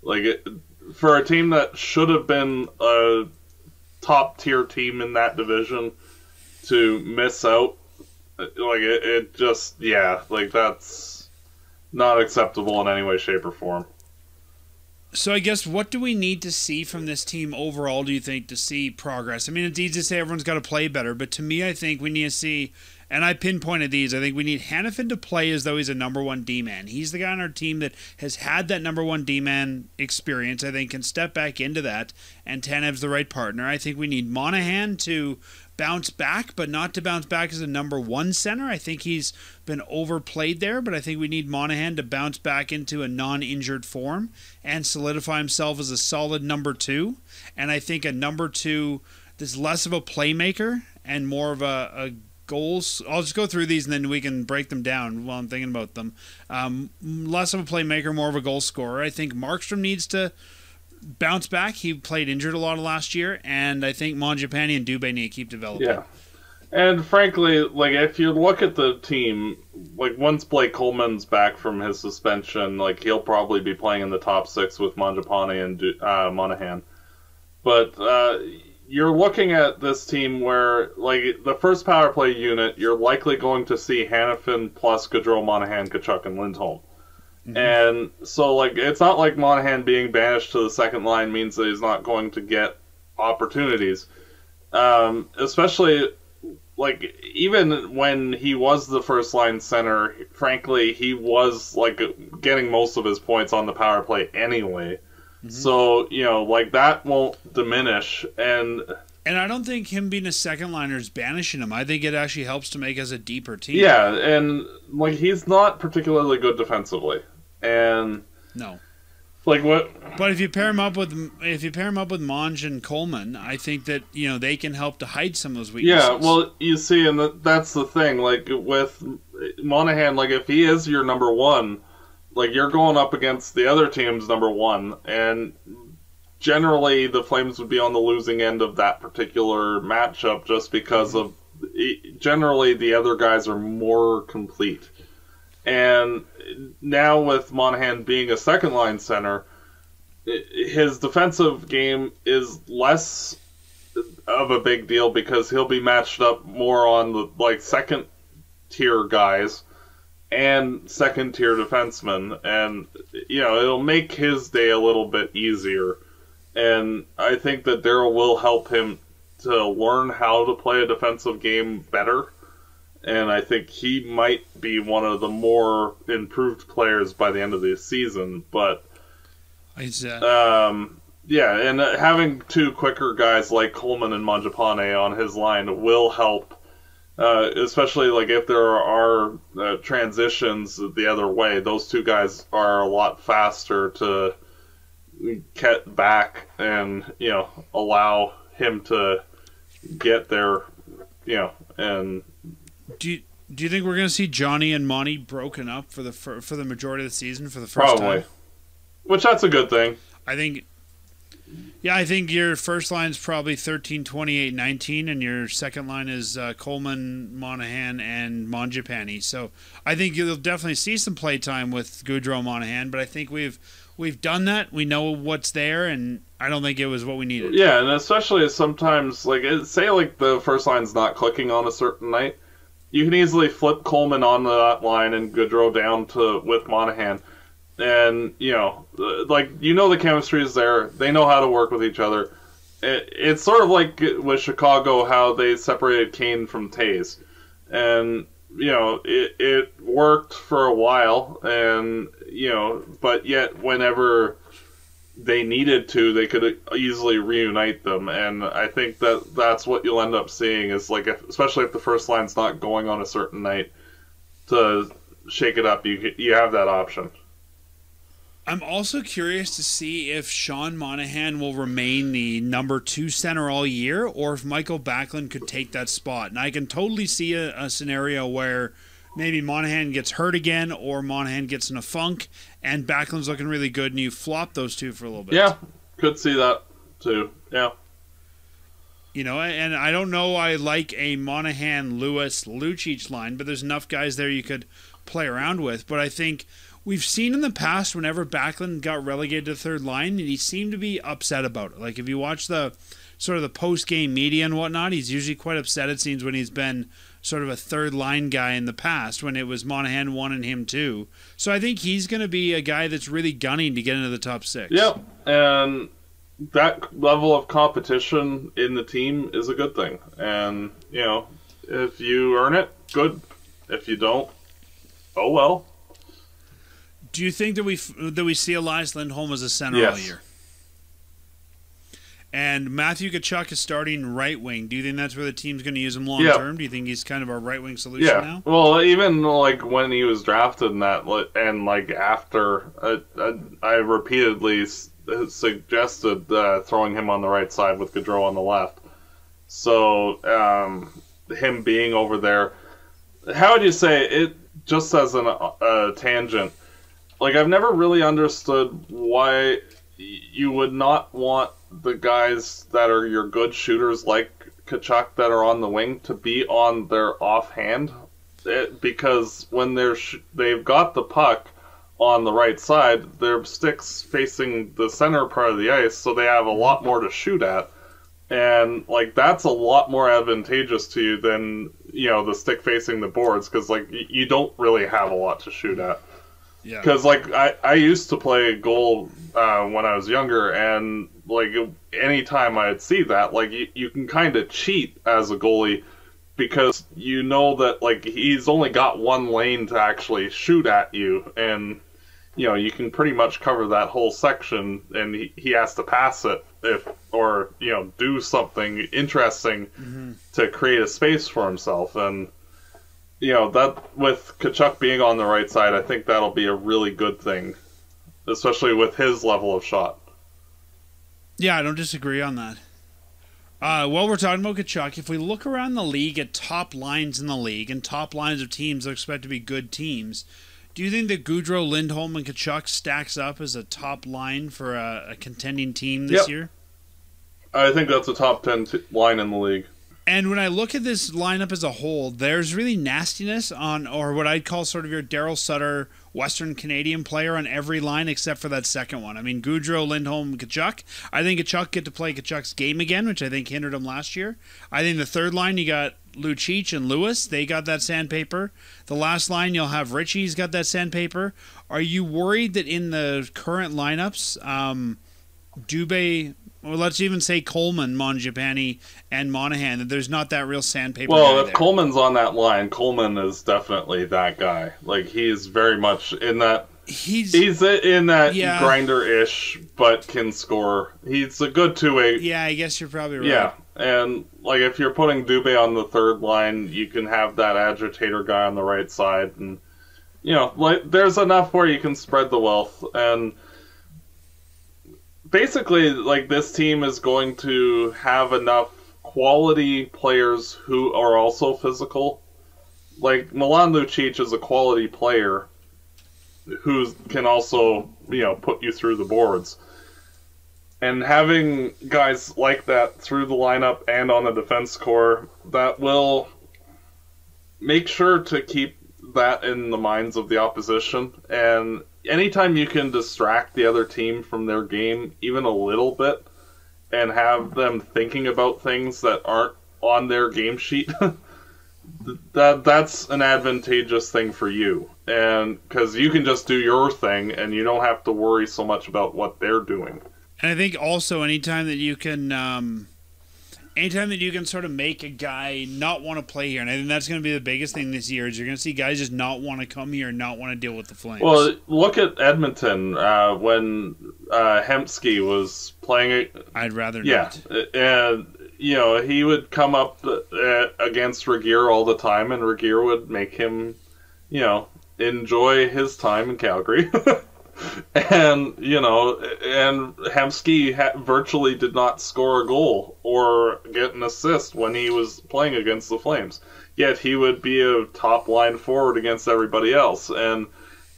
Like it, for a team that should have been a top tier team in that division to miss out, like it, it just yeah, like that's not acceptable in any way, shape, or form. So I guess what do we need to see from this team overall? Do you think to see progress? I mean, it's easy to say everyone's got to play better, but to me, I think we need to see. And I pinpointed these. I think we need Hanifin to play as though he's a number one D man. He's the guy on our team that has had that number one D man experience. I think can step back into that, and Tanev's the right partner. I think we need Monahan to bounce back, but not to bounce back as a number one center. I think he's been overplayed there, but I think we need Monahan to bounce back into a non injured form and solidify himself as a solid number two. And I think a number two that's less of a playmaker and more of a, a goals. I'll just go through these and then we can break them down while I'm thinking about them. Um, less of a playmaker, more of a goal scorer. I think Markstrom needs to bounce back. He played injured a lot of last year, and I think Mangiapane and Dubé need to keep developing. Yeah. And frankly, like if you look at the team, like once Blake Coleman's back from his suspension, like he'll probably be playing in the top six with Mangiapane and uh, Monahan. But uh, you're looking at this team where, like, the first power play unit, you're likely going to see Hanifin plus Gaudreau, Monahan, Tkachuk, and Lindholm. Mm-hmm. And so, like, it's not like Monahan being banished to the second line means that he's not going to get opportunities. Um, especially, like, even when he was the first line center, frankly, he was, like, getting most of his points on the power play anyway. Mm-hmm. So, you know, like, that won't diminish. And. And I don't think him being a second liner is banishing him. I think it actually helps to make us a deeper team. Yeah, and like he's not particularly good defensively and no. Like what? But if you pair them up with if you pair them up with Monge and Coleman, I think that you know they can help to hide some of those weaknesses. Yeah, well, you see, and that's the thing. Like with Monahan, like if he is your number one, like you're going up against the other team's number one, and generally the Flames would be on the losing end of that particular matchup just because of generally the other guys are more complete. And now with Monahan being a second line center, his defensive game is less of a big deal because he'll be matched up more on the like second tier guys and second tier defensemen. And you know it'll make his day a little bit easier. And I think that Daryl will help him to learn how to play a defensive game better and I think he might be one of the more improved players by the end of the season. But um, Yeah, and uh, having two quicker guys like Coleman and Mangiapane on his line will help, uh, especially like if there are uh, transitions the other way. Those two guys are a lot faster to get back and you know allow him to get there, you know, and Do you, do you think we're going to see Johnny and Monty broken up for the for, for the majority of the season for the first probably, time? which that's a good thing. I think. Yeah, I think your first line is probably 13, 28, 19, and your second line is uh, Coleman, Monahan, and Mangiapane. So I think you'll definitely see some play time with Gaudreau Monahan, but I think we've we've done that. We know what's there, and I don't think it was what we needed. Yeah, and especially sometimes, like, say, like, the first line's not clicking on a certain night, you can easily flip Coleman on that line and Gaudreau down to with Monahan. And, you know, uh, like, you know the chemistry is there. They know how to work with each other. It, it's sort of like with Chicago, how they separated Kane from Toews. And, you know, it, it worked for a while, and, you know, but yet whenever they needed to, they could easily reunite them, and I think that that's what you'll end up seeing is like, if, especially if the first line's not going on a certain night, to shake it up, you you have that option. I'm also curious to see if Sean Monahan will remain the number two center all year, or if Michael Backlund could take that spot. And I can totally see a, a scenario where maybe Monahan gets hurt again, or Monahan gets in a funk, and Backlund's looking really good, and you flop those two for a little bit. Yeah, could see that too. Yeah, You know, and I don't know. I like a Monahan, Lewis, Lucic line, but there's enough guys there you could play around with. But I think we've seen in the past whenever Backlund got relegated to third line, and he seemed to be upset about it. Like if you watch the sort of the post game media and whatnot, he's usually quite upset. It seems when he's been sort of a third line guy in the past when it was Monahan one and him two. So I think he's going to be a guy that's really gunning to get into the top six. yep, and that level of competition in the team is a good thing. And you know, if you earn it, good. If you don't, oh well. Do you think that we that we see Elias Lindholm as a center all year? And Matthew Tkachuk is starting right wing. Do you think that's where the team's going to use him long Yeah. term? Do you think he's kind of our right wing solution Yeah. now? Well, even like when he was drafted and that, and like after, uh, uh, I repeatedly suggested uh, throwing him on the right side with Gaudreau on the left. So um, him being over there, how would you say it? Just as an, a tangent, like I've never really understood why you would not want the guys that are your good shooters like Tkachuk that are on the wing to be on their offhand it, because when they're sh- they've got the puck on the right side, their sticks facing the center part of the ice, so they have a lot more to shoot at, and like that's a lot more advantageous to you than you know the stick facing the boards because like y- you don't really have a lot to shoot at. Yeah. Because like I, I used to play goal uh, when I was younger, and like anytime I'd see that, like you, you can kind of cheat as a goalie because you know that like he's only got one lane to actually shoot at you, and you know you can pretty much cover that whole section, and he, he has to pass it if or you know do something interesting to create a space for himself, and you know that with Tkachuk being on the right side, I think that'll be a really good thing, especially with his level of shot. Yeah, I don't disagree on that. Uh, while we're talking about Tkachuk, if we look around the league at top lines in the league and top lines of teams that expect to be good teams, do you think that Gaudreau, Lindholm, and Kachuk stacks up as a top line for a, a contending team this Yep. year? I think that's a top ten t- line in the league. And when I look at this lineup as a whole, there's really nastiness on, or what I'd call sort of your Daryl Sutter Western Canadian player on every line except for that second one. I mean, Gaudreau, Lindholm, Tkachuk. I think Tkachuk get to play Tkachuk's game again, which I think hindered him last year. I think the third line, you got Lucic and Lewis. They got that sandpaper. The last line, you'll have Richie's got that sandpaper. Are you worried that in the current lineups, um, Dubé, or let's even say Coleman, Mangiapane, and Monahan, that there's not that real sandpaper Well, if there. Coleman's on that line, Coleman is definitely that guy. Like he's very much in that he's He's in that Yeah. grinder-ish, but can score. He's a good two-way. yeah. I guess you're probably right. Yeah, and like if you're putting Dubé on the third line, you can have that agitator guy on the right side, and you know, like there's enough where you can spread the wealth, and basically, like this team is going to have enough quality players who are also physical. Like Milan Lucic is a quality player who can also, you know, put you through the boards and having guys like that through the lineup and on the defense core that will make sure to keep that in the minds of the opposition and anytime you can distract the other team from their game even a little bit and have them thinking about things that aren't on their game sheet that that's an advantageous thing for you. And because you can just do your thing and you don't have to worry so much about what they're doing. And I think also anytime that you can, um, anytime that you can sort of make a guy not want to play here, and I think that's going to be the biggest thing this year is you're going to see guys just not want to come here and not want to deal with the Flames. Well, look at Edmonton uh, when uh, Hemsky was playing it. I'd rather Yeah, not. and you know he would come up uh, against Regehr all the time, and Regehr would make him, you know, enjoy his time in Calgary. and you know, and Hemsky ha- virtually did not score a goal or get an assist when he was playing against the Flames. Yet he would be a top line forward against everybody else, and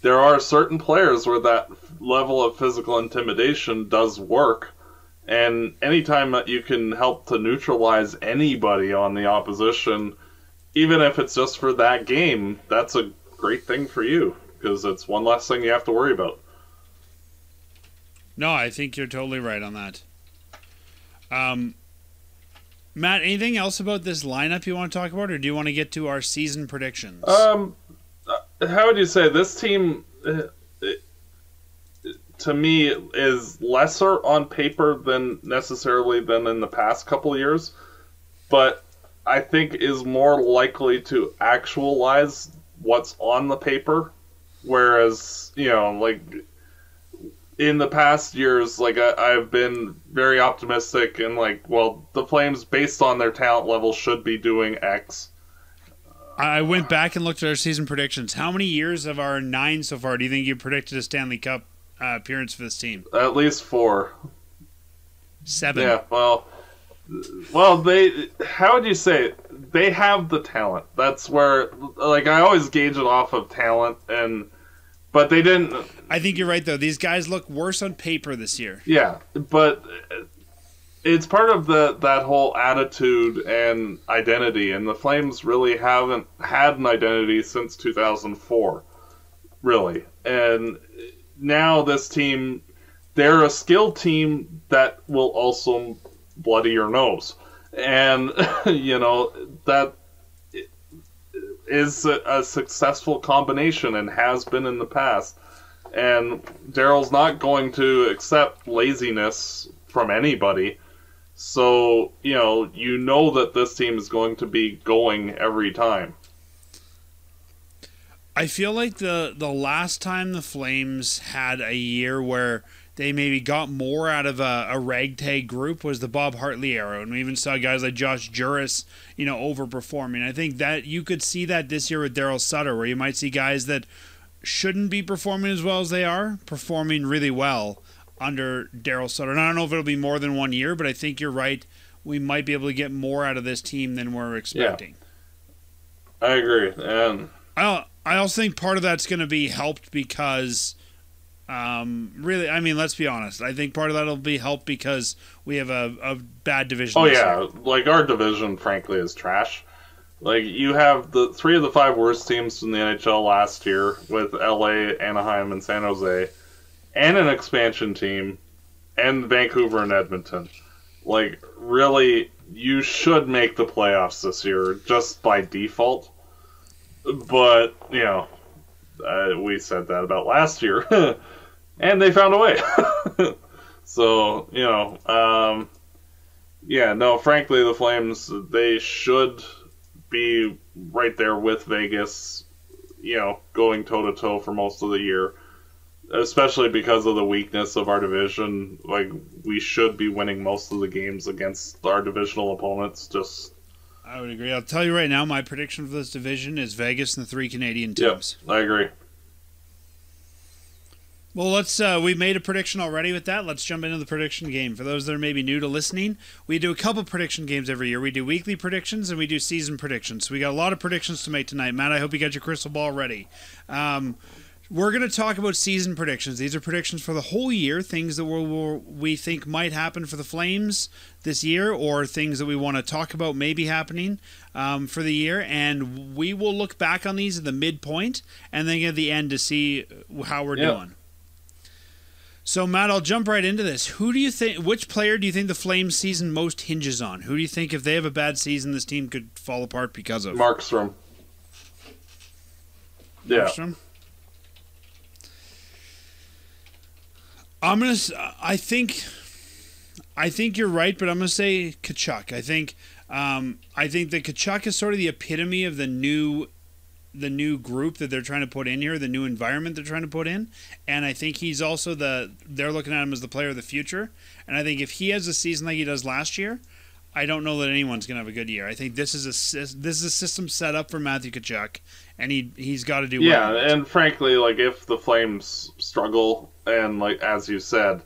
there are certain players where that level of physical intimidation does work. And anytime that you can help to neutralize anybody on the opposition, even if it's just for that game, that's a great thing for you because it's one less thing you have to worry about. No, I think you're totally right on that. Um, Matt, anything else about this lineup you want to talk about, or do you want to get to our season predictions? Um, uh, how would you say this team, uh, to me, is lesser on paper than necessarily than in the past couple years, but I think is more likely to actualize what's on the paper. Whereas, you know, like in the past years, like I, I've been very optimistic and like, well, the Flames, based on their talent level, should be doing X. I went back and looked at our season predictions. How many years of our nine so far do you think you predicted a Stanley Cup uh, appearance for this team? At least four. Seven. Yeah, well, well, they. How would you say it? They have the talent. That's where, like, I always gauge it off of talent, and but they didn't. I think you're right though. These guys look worse on paper this year. Yeah, but it's part of the that whole attitude and identity, and the Flames really haven't had an identity since 2004, really. And now this team, they're a skilled team that will also bloody your nose, and you know that is a, successful combination and has been in the past. And Daryl's not going to accept laziness from anybody. So, you know, you know that this team is going to be going every time. I feel like the the last time the Flames had a year where they maybe got more out of a, a ragtag group was the Bob Hartley era, and we even saw guys like Josh Jooris, you know, overperforming. I think that you could see that this year with Daryl Sutter, where you might see guys that shouldn't be performing as well as they are performing really well under Daryl Sutter. And I don't know if it'll be more than one year, but I think you're right. We might be able to get more out of this team than we're expecting. Yeah. I agree. And I I also think part of that's going to be helped because, um, really, I mean, let's be honest. I think part of that'll be helped because we have a, a bad division. oh yeah, year. like our division frankly is trash. Like you have the three of the five worst teams in the NHL last year with LA, Anaheim, and San Jose, and an expansion team, and Vancouver and Edmonton. Like really, you should make the playoffs this year just by default. But you know, uh, we said that about last year, and they found a way. so you know, um, yeah, no. Frankly, the Flames they should be right there with Vegas. You know, going toe to toe for most of the year. especially because of the weakness of our division. Like we should be winning most of the games against our divisional opponents. Just I would agree. I'll tell you right now, my prediction for this division is Vegas and the three Canadian teams. Yep, I agree. Well, let's. Uh, we made a prediction already with that. Let's jump into the prediction game. For those that are maybe new to listening, we do a couple prediction games every year. We do weekly predictions and we do season predictions. So we got a lot of predictions to make tonight. Matt, I hope you got your crystal ball ready. Um, we're going to talk about season predictions. These are predictions for the whole year, things that we'll, we think might happen for the Flames this year, or things that we want to talk about maybe happening um, for the year. And we will look back on these at the midpoint and then at the end to see how we're Yep. doing. So Matt, I'll jump right into this. Who do you think? Which player do you think the Flames season most hinges on? Who do you think, if they have a bad season, this team could fall apart because of? Markstrom. Yeah, Markstrom? I'm gonna. I think. I think you're right, but I'm gonna say Tkachuk. I think. Um, I think that Tkachuk is sort of the epitome of the new, the new group that they're trying to put in here, the new environment they're trying to put in, and I think he's also the. They're looking at him as the player of the future, and I think if he has a season like he does last year, I don't know that anyone's gonna have a good year. I think this is a this is a system set up for Matthew Tkachuk, and he he's got to do yeah, well. and frankly, like if the Flames struggle, and like as you said,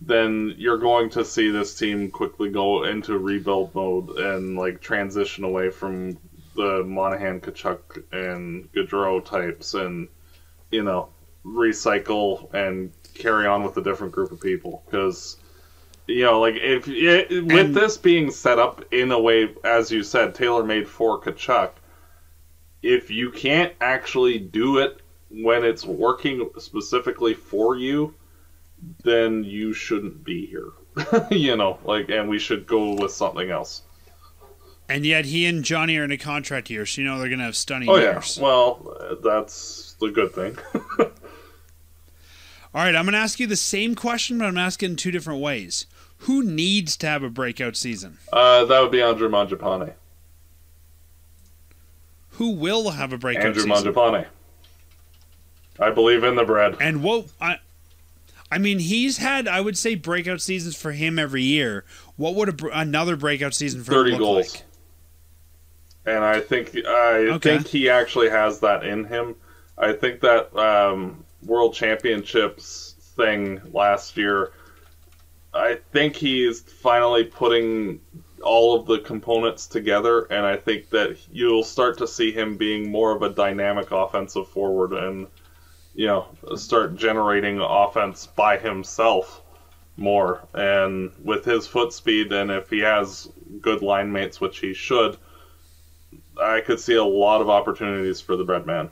then you're going to see this team quickly go into rebuild mode and like transition away from the Monahan, Tkachuk, and Gaudreau types, and you know recycle and carry on with a different group of people because. You know, like if it, with And- this being set up in a way, as you said, tailor made for Tkachuk, if you can't actually do it when it's working specifically for you, then you shouldn't be here. you know, like, and we should go with something else. And yet he and Johnny are in a contract year, so you know they're going to have stunning Oh yeah, years. well, uh, that's the good thing. All right, I'm going to ask you the same question, but I'm asking in two different ways. Who needs to have a breakout season? uh, that would be Andrew Mangiapane. Who will have a breakout Andrew season? Mangiapane. I believe in the bread. And what I, I mean, he's had I would say breakout seasons for him every year. What would a, another breakout season for him Thirty look goals. like? And I think I Okay. think he actually has that in him. I think that um, World Championships thing last year. I think he's finally putting all of the components together, and I think that you'll start to see him being more of a dynamic offensive forward, and you know, start generating offense by himself more. And with his foot speed, and if he has good line mates, which he should, I could see a lot of opportunities for the bread man.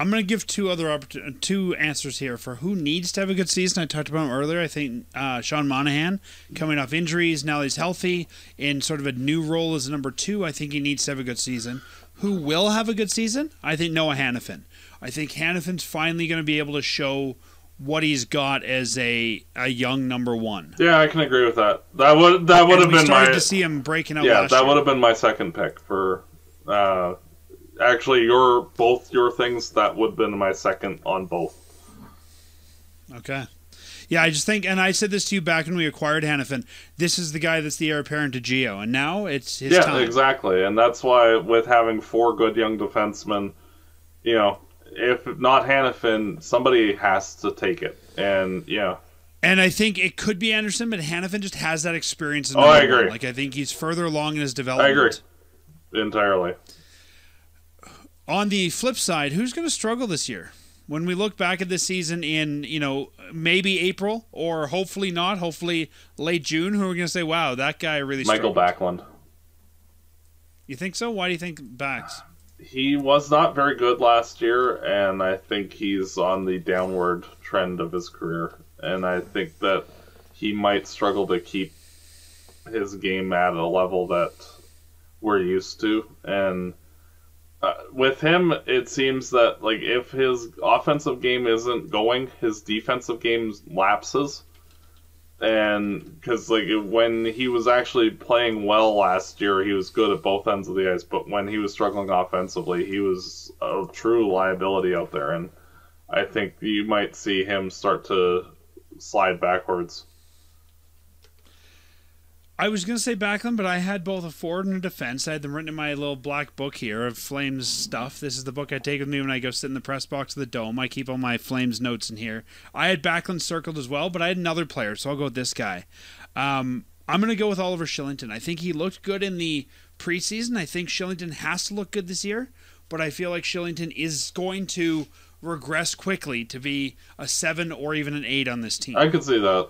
I'm going to give two other opportun- two answers here for who needs to have a good season. I talked about him earlier. I think uh, Sean Monahan coming off injuries now he's healthy in sort of a new role as number two. I think he needs to have a good season. Who will have a good season? I think Noah Hanifin. I think Hanifin's finally going to be able to show what he's got as a a young number one. Yeah, I can agree with that. That would that would And have been my to see him breaking out. yeah that year. would have been my second pick for. Uh, actually, your both your things that would have been my second on both. Okay. Yeah, I just think, and I said this to you back when we acquired Hanifin. This is the guy that's the heir apparent to Gio, and now it's his yeah, time. exactly, and that's why with having four good young defensemen, you know, if not Hanifin, somebody has to take it, and yeah. And I think it could be Andersson, but Hanifin just has that experience. Oh, I number one. agree. Like I think he's further along in his development. I agree entirely. On the flip side, who's going to struggle this year? When we look back at this season in, you know, maybe April or hopefully not, hopefully late June, who are we going to say, wow, that guy really Michael struggled? Backlund. You think so? Why do you think backs? He was not very good last year, and I think he's on the downward trend of his career. And I think that he might struggle to keep his game at a level that we're used to. And uh, with him, it seems that like if his offensive game isn't going, his defensive game lapses. And because like when he was actually playing well last year, he was good at both ends of the ice. But when he was struggling offensively, he was a true liability out there. And I think you might see him start to slide backwards. I was going to say Backlund, but I had both a forward and a defense. I had them written in my little black book here of Flames stuff. This is the book I take with me when I go sit in the press box of the Dome. I keep all my Flames notes in here. I had Backlund circled as well, but I had another player, so I'll go with this guy. Um, I'm going to go with Oliver Kylington. I think he looked good in the preseason. I think Kylington has to look good this year, but I feel like Kylington is going to regress quickly to be a seven or even an eight on this team. I could see that.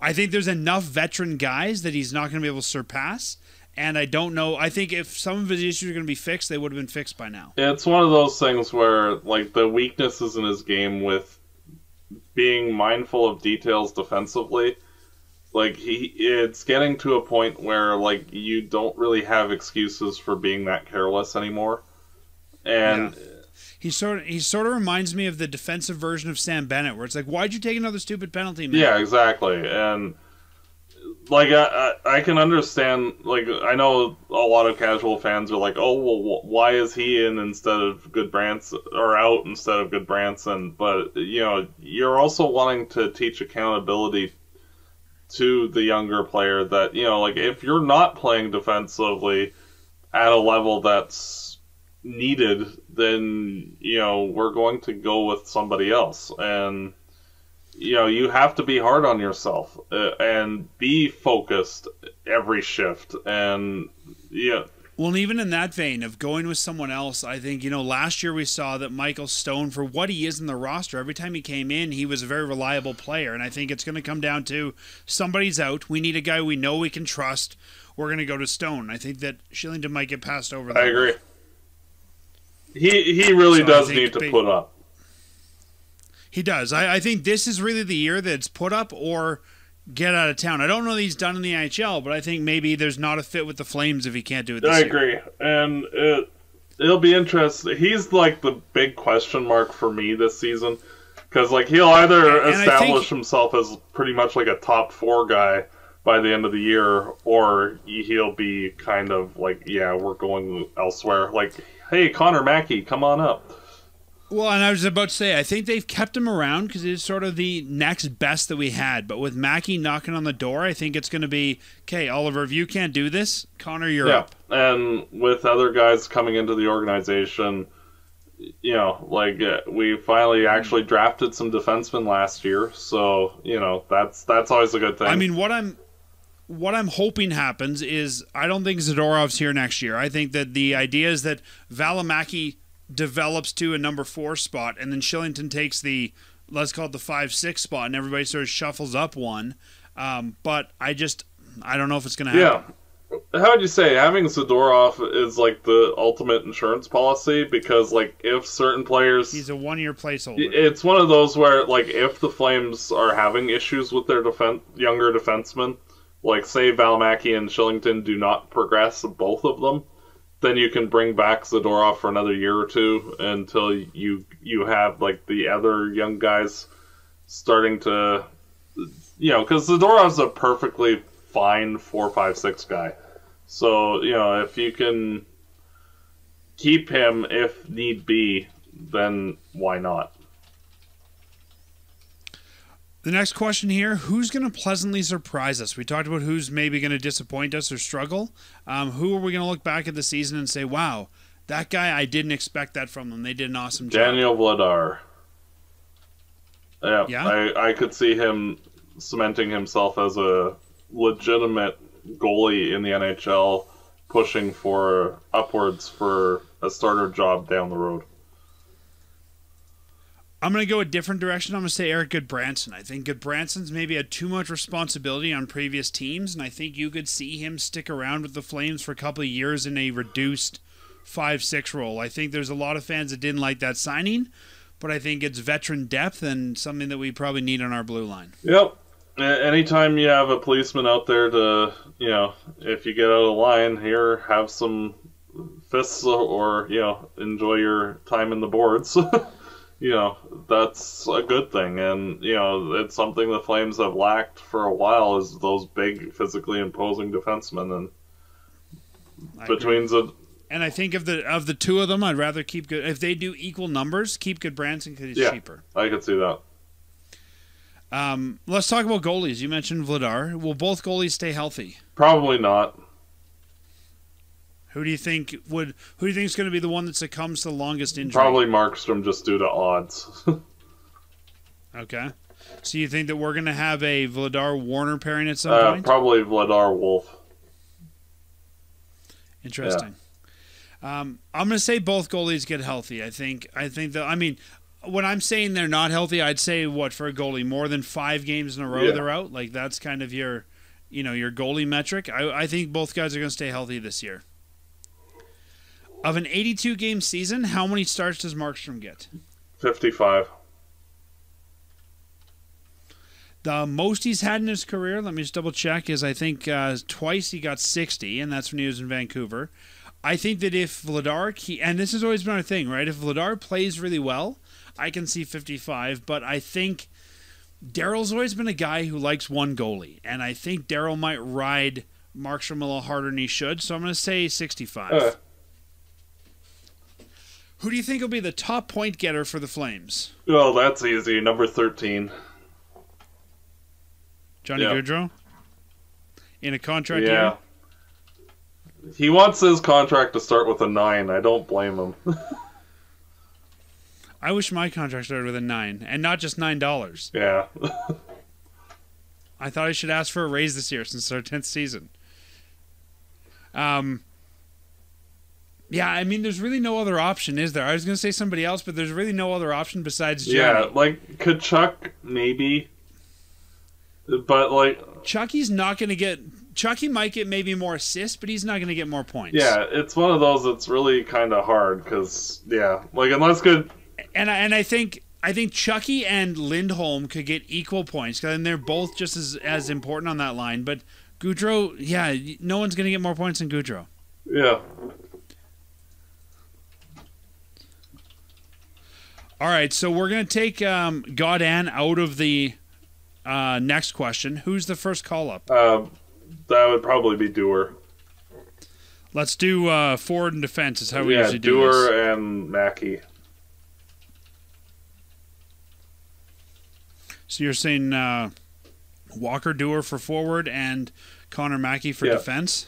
I think there's enough veteran guys that he's not going to be able to surpass. And I don't know. I think if some of his issues are going to be fixed, they would have been fixed by now. It's one of those things where, like, the weaknesses in his game with being mindful of details defensively, like he, it's getting to a point where like you don't really have excuses for being that careless anymore. And Yeah. He sort of he sort of reminds me of the defensive version of Sam Bennett, where it's like, why'd you take another stupid penalty, man? Yeah, exactly. And like I, I, can understand. Like I know a lot of casual fans are like, "Oh, well, why is he in instead of Gudbranson or out instead of Gudbranson?" But you know, you're also wanting to teach accountability to the younger player that you know, like if you're not playing defensively at a level that's needed, then you know we're going to go with somebody else and you know you have to be hard on yourself uh, and be focused every shift and yeah Well, and even in that vein of going with someone else, I think, you know, last year we saw that Michael Stone, for what he is in the roster, every time he came in, he was a very reliable player. And I think it's going to come down to somebody's out. We need a guy we know we can trust. We're going to go to Stone. I think that Kylington might get passed over. i agree he he really So does need to put up He does. I, I think this is really the year that it's put up or get out of town. I don't know that he's done in the NHL, but I think maybe there's not a fit with the Flames if he can't do it this i year. agree and it it'll be interesting he's like the big question mark for me this season because like he'll either And establish think- himself as pretty much like a top four guy by the end of the year or he'll be kind of like yeah we're going elsewhere like hey connor mackey come on up Well, and I was about to say, I think they've kept him around because it's sort of the next best that we had. But with Mackey knocking on the door, I think it's going to be, okay, Oliver, if you can't do this, Connor, you're Yeah, up. and with other guys coming into the organization, you know, like uh, we finally actually drafted some defensemen last year, so you know that's that's always a good thing. I mean, what I'm what I'm hoping happens is I don't think Zadorov's here next year. I think that the idea is that Valimaki develops to a number four spot, and then Kylington takes the let's call it the five six spot, and everybody sort of shuffles up one. Um, but I just I don't know if it's going to happen. yeah. How would you say having Zadorov is like the ultimate insurance policy because like if certain players He's a one year placeholder. It's one of those where, like, if the Flames are having issues with their defen- younger defensemen, like, say Valimaki and Kylington do not progress, both of them, then you can bring back Zadorov for another year or two until you you have like the other young guys starting to, you know, because Zadorov's a perfectly fine four, five, six guy. So you know, if you can keep him if need be, then why not? The next question here Who's going to pleasantly surprise us? We talked about who's maybe going to disappoint us or struggle. Um, who are we going to look back at the season and say, wow, that guy, I didn't expect that from them. They did an awesome job. Daniel Vladar. Yeah, Yeah? I, I could see him cementing himself as a legitimate goalie in the NHL, pushing for upwards for a starter job down the road. I'm going to go a different direction. I'm going to say Erik Gudbranson. I think Gudbranson's maybe had too much responsibility on previous teams, and I think you could see him stick around with the Flames for a couple of years in a reduced 5 6 role. I think there's a lot of fans that didn't like that signing, but I think it's veteran depth and something that we probably need on our blue line. Yep. Anytime you have a policeman out there to, you know, if you get out of line here, have some fists or, you know, enjoy your time in the boards. you know, that's a good thing. And, you know, it's something the Flames have lacked for a while is those big, physically imposing defensemen. And I agree. between Z- And I think of the of the two of them, I'd rather keep good. If they do equal numbers, keep Gudbranson because he's Yeah. cheaper. I could see that. Um, let's talk about goalies. You mentioned Vladar. Will both goalies stay healthy? Probably not. Who do you think would? Who do you think is going to be the one that succumbs to the longest injury? Probably Markstrom just due to odds. Okay. So you think that we're going to have a Vladar Warner pairing at some uh, point? probably Vladar Wolf. Interesting. Um, I'm going to say both goalies get healthy. I think. I think that. I mean, when I'm saying they're not healthy, I'd say what for a goalie more than five games in a row Yeah. they're out. Like that's kind of your, you know, your goalie metric. I, I think both guys are going to stay healthy this year. Of an 82 game season, how many starts does Markstrom get? 55. The most he's had in his career, let me just double check, is I think uh, twice he got 60, and that's when he was in Vancouver. I think that if Vladar, he, and this has always been our thing, right? If Vladar plays really well, I can see 55, but I think Daryl's always been a guy who likes one goalie, and I think Daryl might ride Markstrom a little harder than he should, so I'm going to say 65. Uh, Who do you think will be the top point getter for the Flames? well, that's easy. Number 13. Johnny Yeah. Gaudreau? In a contract Yeah. year? He wants his contract to start with a 9. I don't blame him. I wish my contract started with a nine, and not just nine dollars. yeah. I thought I should ask for a raise this year since it's our tenth season. Um. Yeah, I mean, there's really no other option, is there? I was going to say somebody else, but there's really no other option besides yeah, Johnny. like Tkachuk maybe. But like Chucky's not going to get. Chucky might get maybe more assists, but he's not going to get more points. yeah, it's one of those that's really kind of hard cuz yeah, like unless good and I, and I think I think Chucky and Lindholm could get equal points, and they're both just as as important on that line. But Gaudreau, yeah, no one's going to get more points than Gaudreau. yeah. All right, so we're going to take um, Gawdin out of the uh, next question. Who's the first call up? Um that would probably be Duehr. Let's do uh, forward and defense. Is how we yeah, usually do Duehr this. and Mackey. So you're saying uh, Walker Duehr for forward and Connor Mackey for Yeah. defense.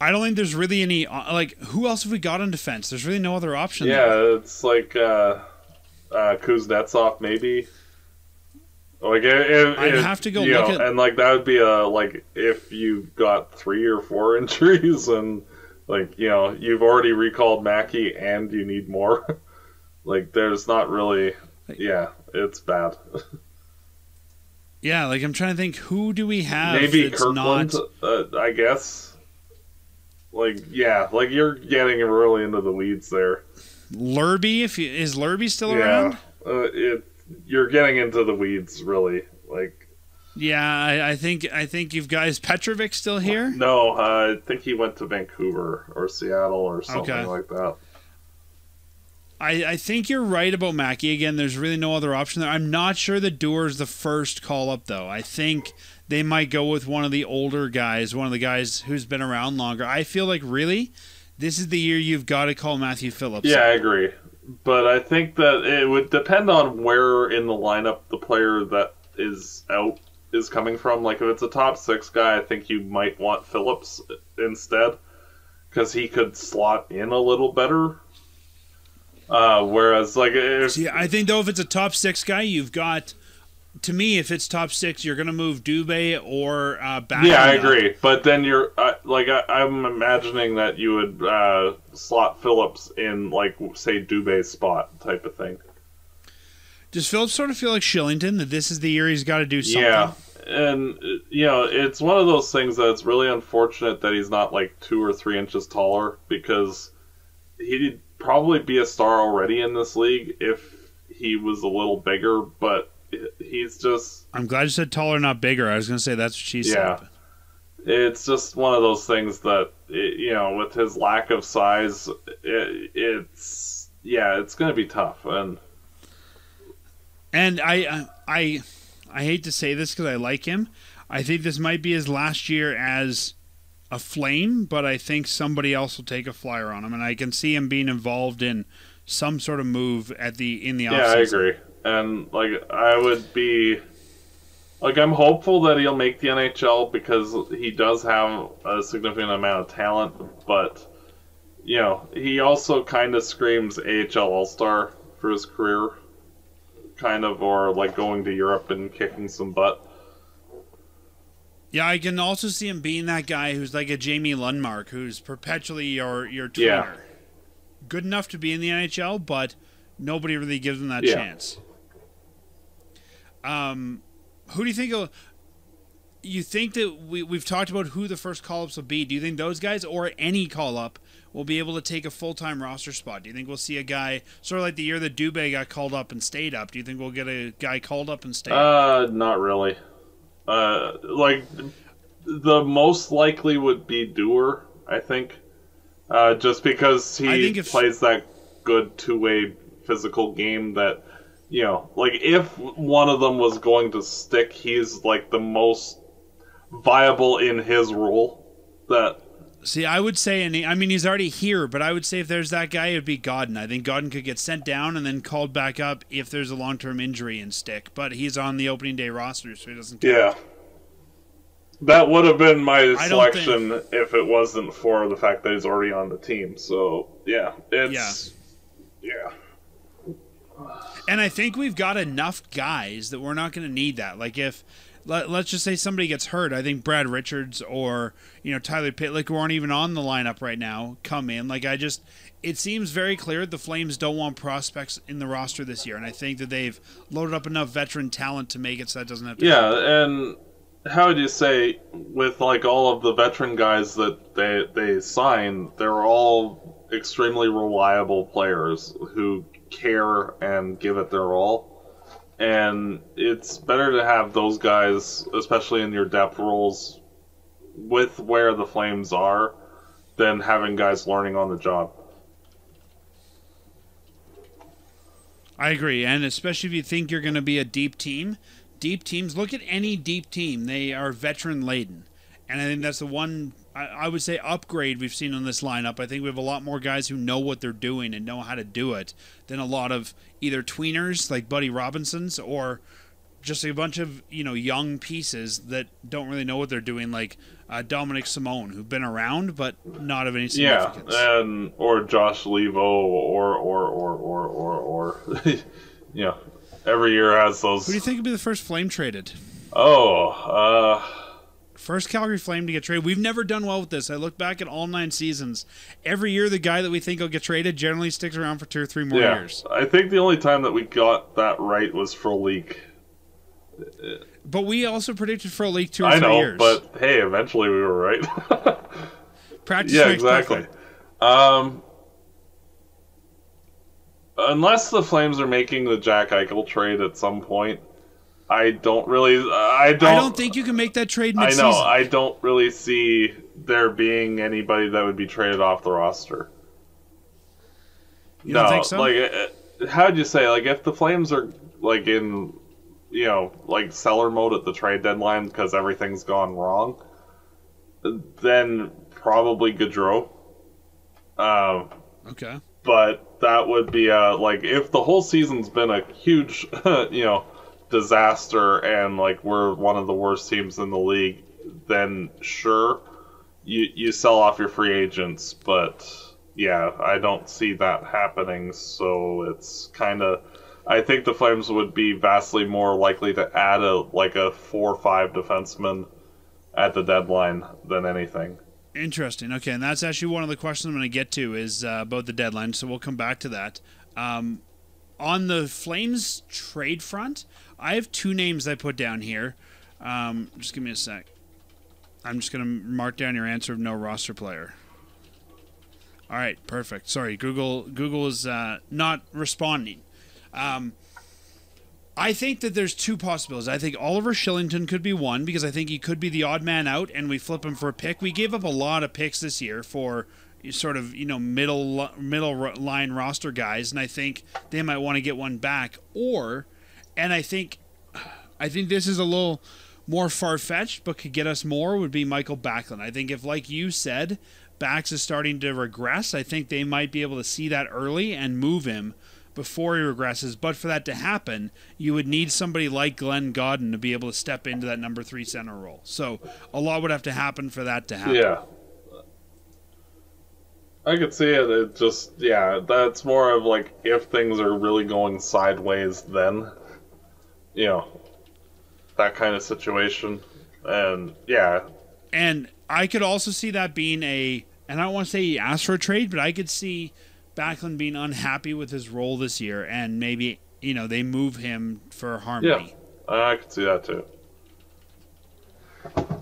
I don't think there's really any uh, like who else have we got on defense? There's really no other option. there. Yeah, it's like uh, uh, Kuznetsov maybe. Like I'd have to go look know, at- and like that would be a like if you got three or four injuries and like you know you've already recalled Mackey and you need more. like there's not really, yeah, it's bad. Yeah, like I'm trying to think who do we have maybe Kirkland, not uh, I guess. Like yeah, like you're getting really into the weeds there. Lurby if you, is Lurby still yeah, around? uh, it you're getting into the weeds really. Like Yeah, I, I think I think you've got is Petrovic still here? no, uh, I think he went to Vancouver or Seattle or something Okay. like that. I, I think you're right about Mackey. Again, there's really no other option there. I'm not sure that Duehr's the first call up though. I think they might go with one of the older guys, one of the guys who's been around longer. I feel like really this is the year you've got to call Matthew Phillips. Yeah, I agree. But I think that it would depend on where in the lineup the player that is out is coming from. Like if it's a top six guy, I think you might want Phillips instead because he could slot in a little better. Uh, whereas, like if See, I think though if it's a top six guy, you've got to me if it's top six, you're going to move Dubé or uh, back. yeah, I agree. But then you're uh, like I, I'm imagining that you would uh, slot Phillips in like say Dubé's spot type of thing. Does Phillips sort of feel like Kylington that this is the year he's got to do something? Yeah, and you know, it's one of those things that's really unfortunate that he's not like two or three inches taller because he'd probably be a star already in this league if he was a little bigger. But he's just, I'm glad you said taller, not bigger. I was going to say that's what she Yeah. said. it's just one of those things that it, you know, with his lack of size, it, it's yeah, it's going to be tough. And And I, I, I hate to say this because I like him. I think this might be his last year as a flame, but I think somebody else will take a flyer on him, and I can see him being involved in some sort of move at the in the yeah, I agree. And like I would be like I'm hopeful that he'll make the NHL because he does have a significant amount of talent, but you know, he also kind of screams AHL All-Star for his career kind of or like going to Europe and kicking some butt. Yeah, I can also see him being that guy who's like a Jamie Lundmark, who's perpetually your your tweener. Yeah. Good enough to be in the NHL, but nobody really gives him that yeah. chance. Um, who do you think? Will, you think that we we've talked about who the first call ups will be? Do you think those guys or any call up will be able to take a full time roster spot? Do you think we'll see a guy sort of like the year that Dubé got called up and stayed up? Do you think we'll get a guy called up and stayed? Uh, not really. Uh, like the most likely would be Duehr, I think, uh, just because he if... plays that good two way physical game that you know, like if one of them was going to stick, he's like the most viable in his role. That See, I would say, and I mean, he's already here, but I would say if there's that guy, it'd be Gawdin. I think Gawdin could get sent down and then called back up if there's a long term injury and stick. But he's on the opening day roster, so he doesn't. Count. Yeah, that would have been my selection think... if it wasn't for the fact that he's already on the team. So yeah, it's yeah. yeah. And I think we've got enough guys that we're not going to need that. Like if let, us just say somebody gets hurt. I think Brad Richards or you know Tyler Pitlick, who aren't even on the lineup right now, come in. Like I just, it seems very clear the Flames don't want prospects in the roster this year, and I think that they've loaded up enough veteran talent to make it so that doesn't have to. Yeah, happen. and how would you say with like all of the veteran guys that they they sign, they're all extremely reliable players who care and give it their all and it's better to have those guys, especially in your depth roles, with where the Flames are, than having guys learning on the job. I agree, and especially if you think you're going to be a deep team, deep teams. Look at any deep team; they are veteran laden, and I think that's the one I, I would say upgrade we've seen on this lineup. I think we have a lot more guys who know what they're doing and know how to do it than a lot of either tweeners like Buddy Robinson's or just a bunch of you know young pieces that don't really know what they're doing, like uh, Dominik Simon, who've been around but not of any significance. Yeah, and or Josh Leivo, or or or or or or you know, every year has those. Who do you think would be the first flame traded? Oh, uh, First Calgary Flame to get traded. We've never done well with this. I look back at all nine seasons. Every year, the guy that we think will get traded generally sticks around for two or three more yeah, years. I think the only time that we got that right was Frolik. But we also predicted Frolik two or I three know, years. but hey, eventually we were right. Practice yeah, exactly. Um, unless the Flames are making the Jack Eichel trade at some point, I don't really. I don't. I don't think you can make that trade. I know. I don't really see there being anybody that would be traded off the roster. You no, don't think so? Like, uh, how'd you say? Like, if the Flames are like in, you know, like seller mode at the trade deadline because everything's gone wrong, then probably Gaudreau. Um, okay. But that would be a like if the whole season's been a huge, you know disaster and like we're one of the worst teams in the league, then sure, you you sell off your free agents. But yeah, I don't see that happening. So it's kind of. I think the Flames would be vastly more likely to add a like a four or five defenseman at the deadline than anything. Interesting. Okay, and that's actually one of the questions I'm going to get to is uh, about the deadline. So we'll come back to that. Um, on the Flames trade front, I have two names I put down here. Um, just give me a sec. I'm just going to mark down your answer of no roster player. All right, perfect. Sorry, Google Google is uh, not responding. Um, I think that there's two possibilities. I think Oliver Kylington could be one because I think he could be the odd man out, and we flip him for a pick. We gave up a lot of picks this year for sort of you know middle middle line roster guys, and I think they might want to get one back. Or, and I think, I think this is a little more far fetched but could get us more would be Michael Backlund. I think if, like you said, Bax is starting to regress, I think they might be able to see that early and move him before he regresses. But for that to happen, you would need somebody like Glenn Gawdin to be able to step into that number three center role. So a lot would have to happen for that to happen. Yeah. I could see it. It just, yeah, that's more of like if things are really going sideways, then, you know, that kind of situation. And yeah. And I could also see that being a, and I don't want to say he asked for a trade, but I could see Backlund being unhappy with his role this year and maybe, you know, they move him for harmony. Yeah, I could see that too.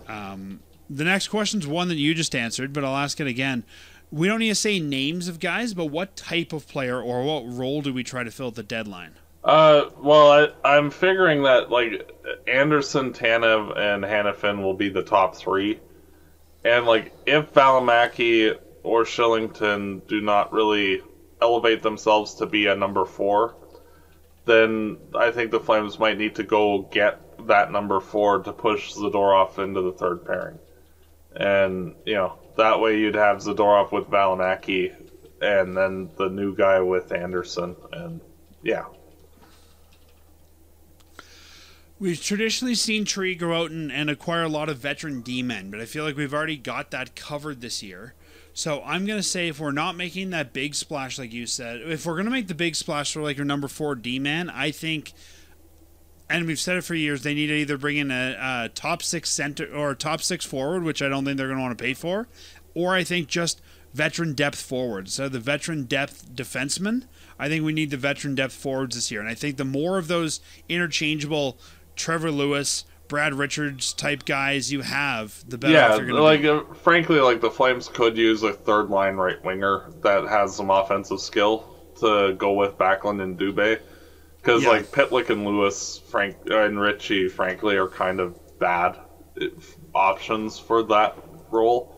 Um, the next question is one that you just answered, but I'll ask it again we don't need to say names of guys, but what type of player or what role do we try to fill at the deadline? Uh, well, I, am figuring that like Andersson, Tanev, and Hanifin will be the top three, and like if Valimaki or Kylington do not really elevate themselves to be a number four, then I think the Flames might need to go get that number four to push Zadorov into the third pairing, and you know that way you'd have Zadorov with Valimaki and then the new guy with Andersson. And yeah. We've traditionally seen Tree go out and, and acquire a lot of veteran D men, but I feel like we've already got that covered this year. So I'm going to say if we're not making that big splash, like you said, if we're going to make the big splash for like your number four D man, I think and we've said it for years, they need to either bring in a, a top six center or top six forward, which I don't think they're going to want to pay for, or I think just veteran depth forward. So the veteran depth defenseman, I think we need the veteran depth forwards this year, and I think the more of those interchangeable Trevor Lewis, Brad Richards type guys you have, the better. Yeah, like uh, frankly, like the Flames could use a third line right winger that has some offensive skill to go with Backlund and Dubé because yeah. like Pitlick and Lewis, Frank and Ritchie, frankly, are kind of bad eh, options for that role,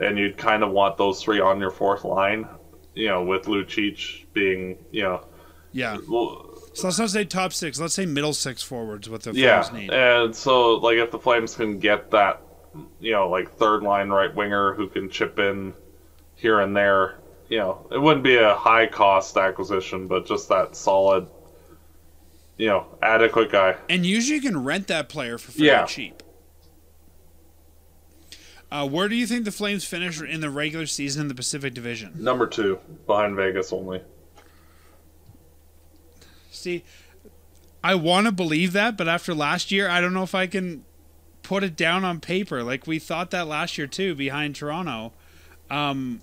and you'd kind of want those three on your fourth line. You know, with Lucic being, you know, yeah. Well, so let's not say top six. Let's say middle six forwards. What the yeah, Flames need. and so like if the Flames can get that, you know, like third line right winger who can chip in here and there, you know, it wouldn't be a high cost acquisition, but just that solid you know, adequate guy. And usually you can rent that player for fairly yeah. cheap. Uh, where do you think the Flames finish in the regular season in the Pacific Division? Number two, behind Vegas only. See, I want to believe that, but after last year, I don't know if I can put it down on paper. Like we thought that last year too, behind Toronto. Um,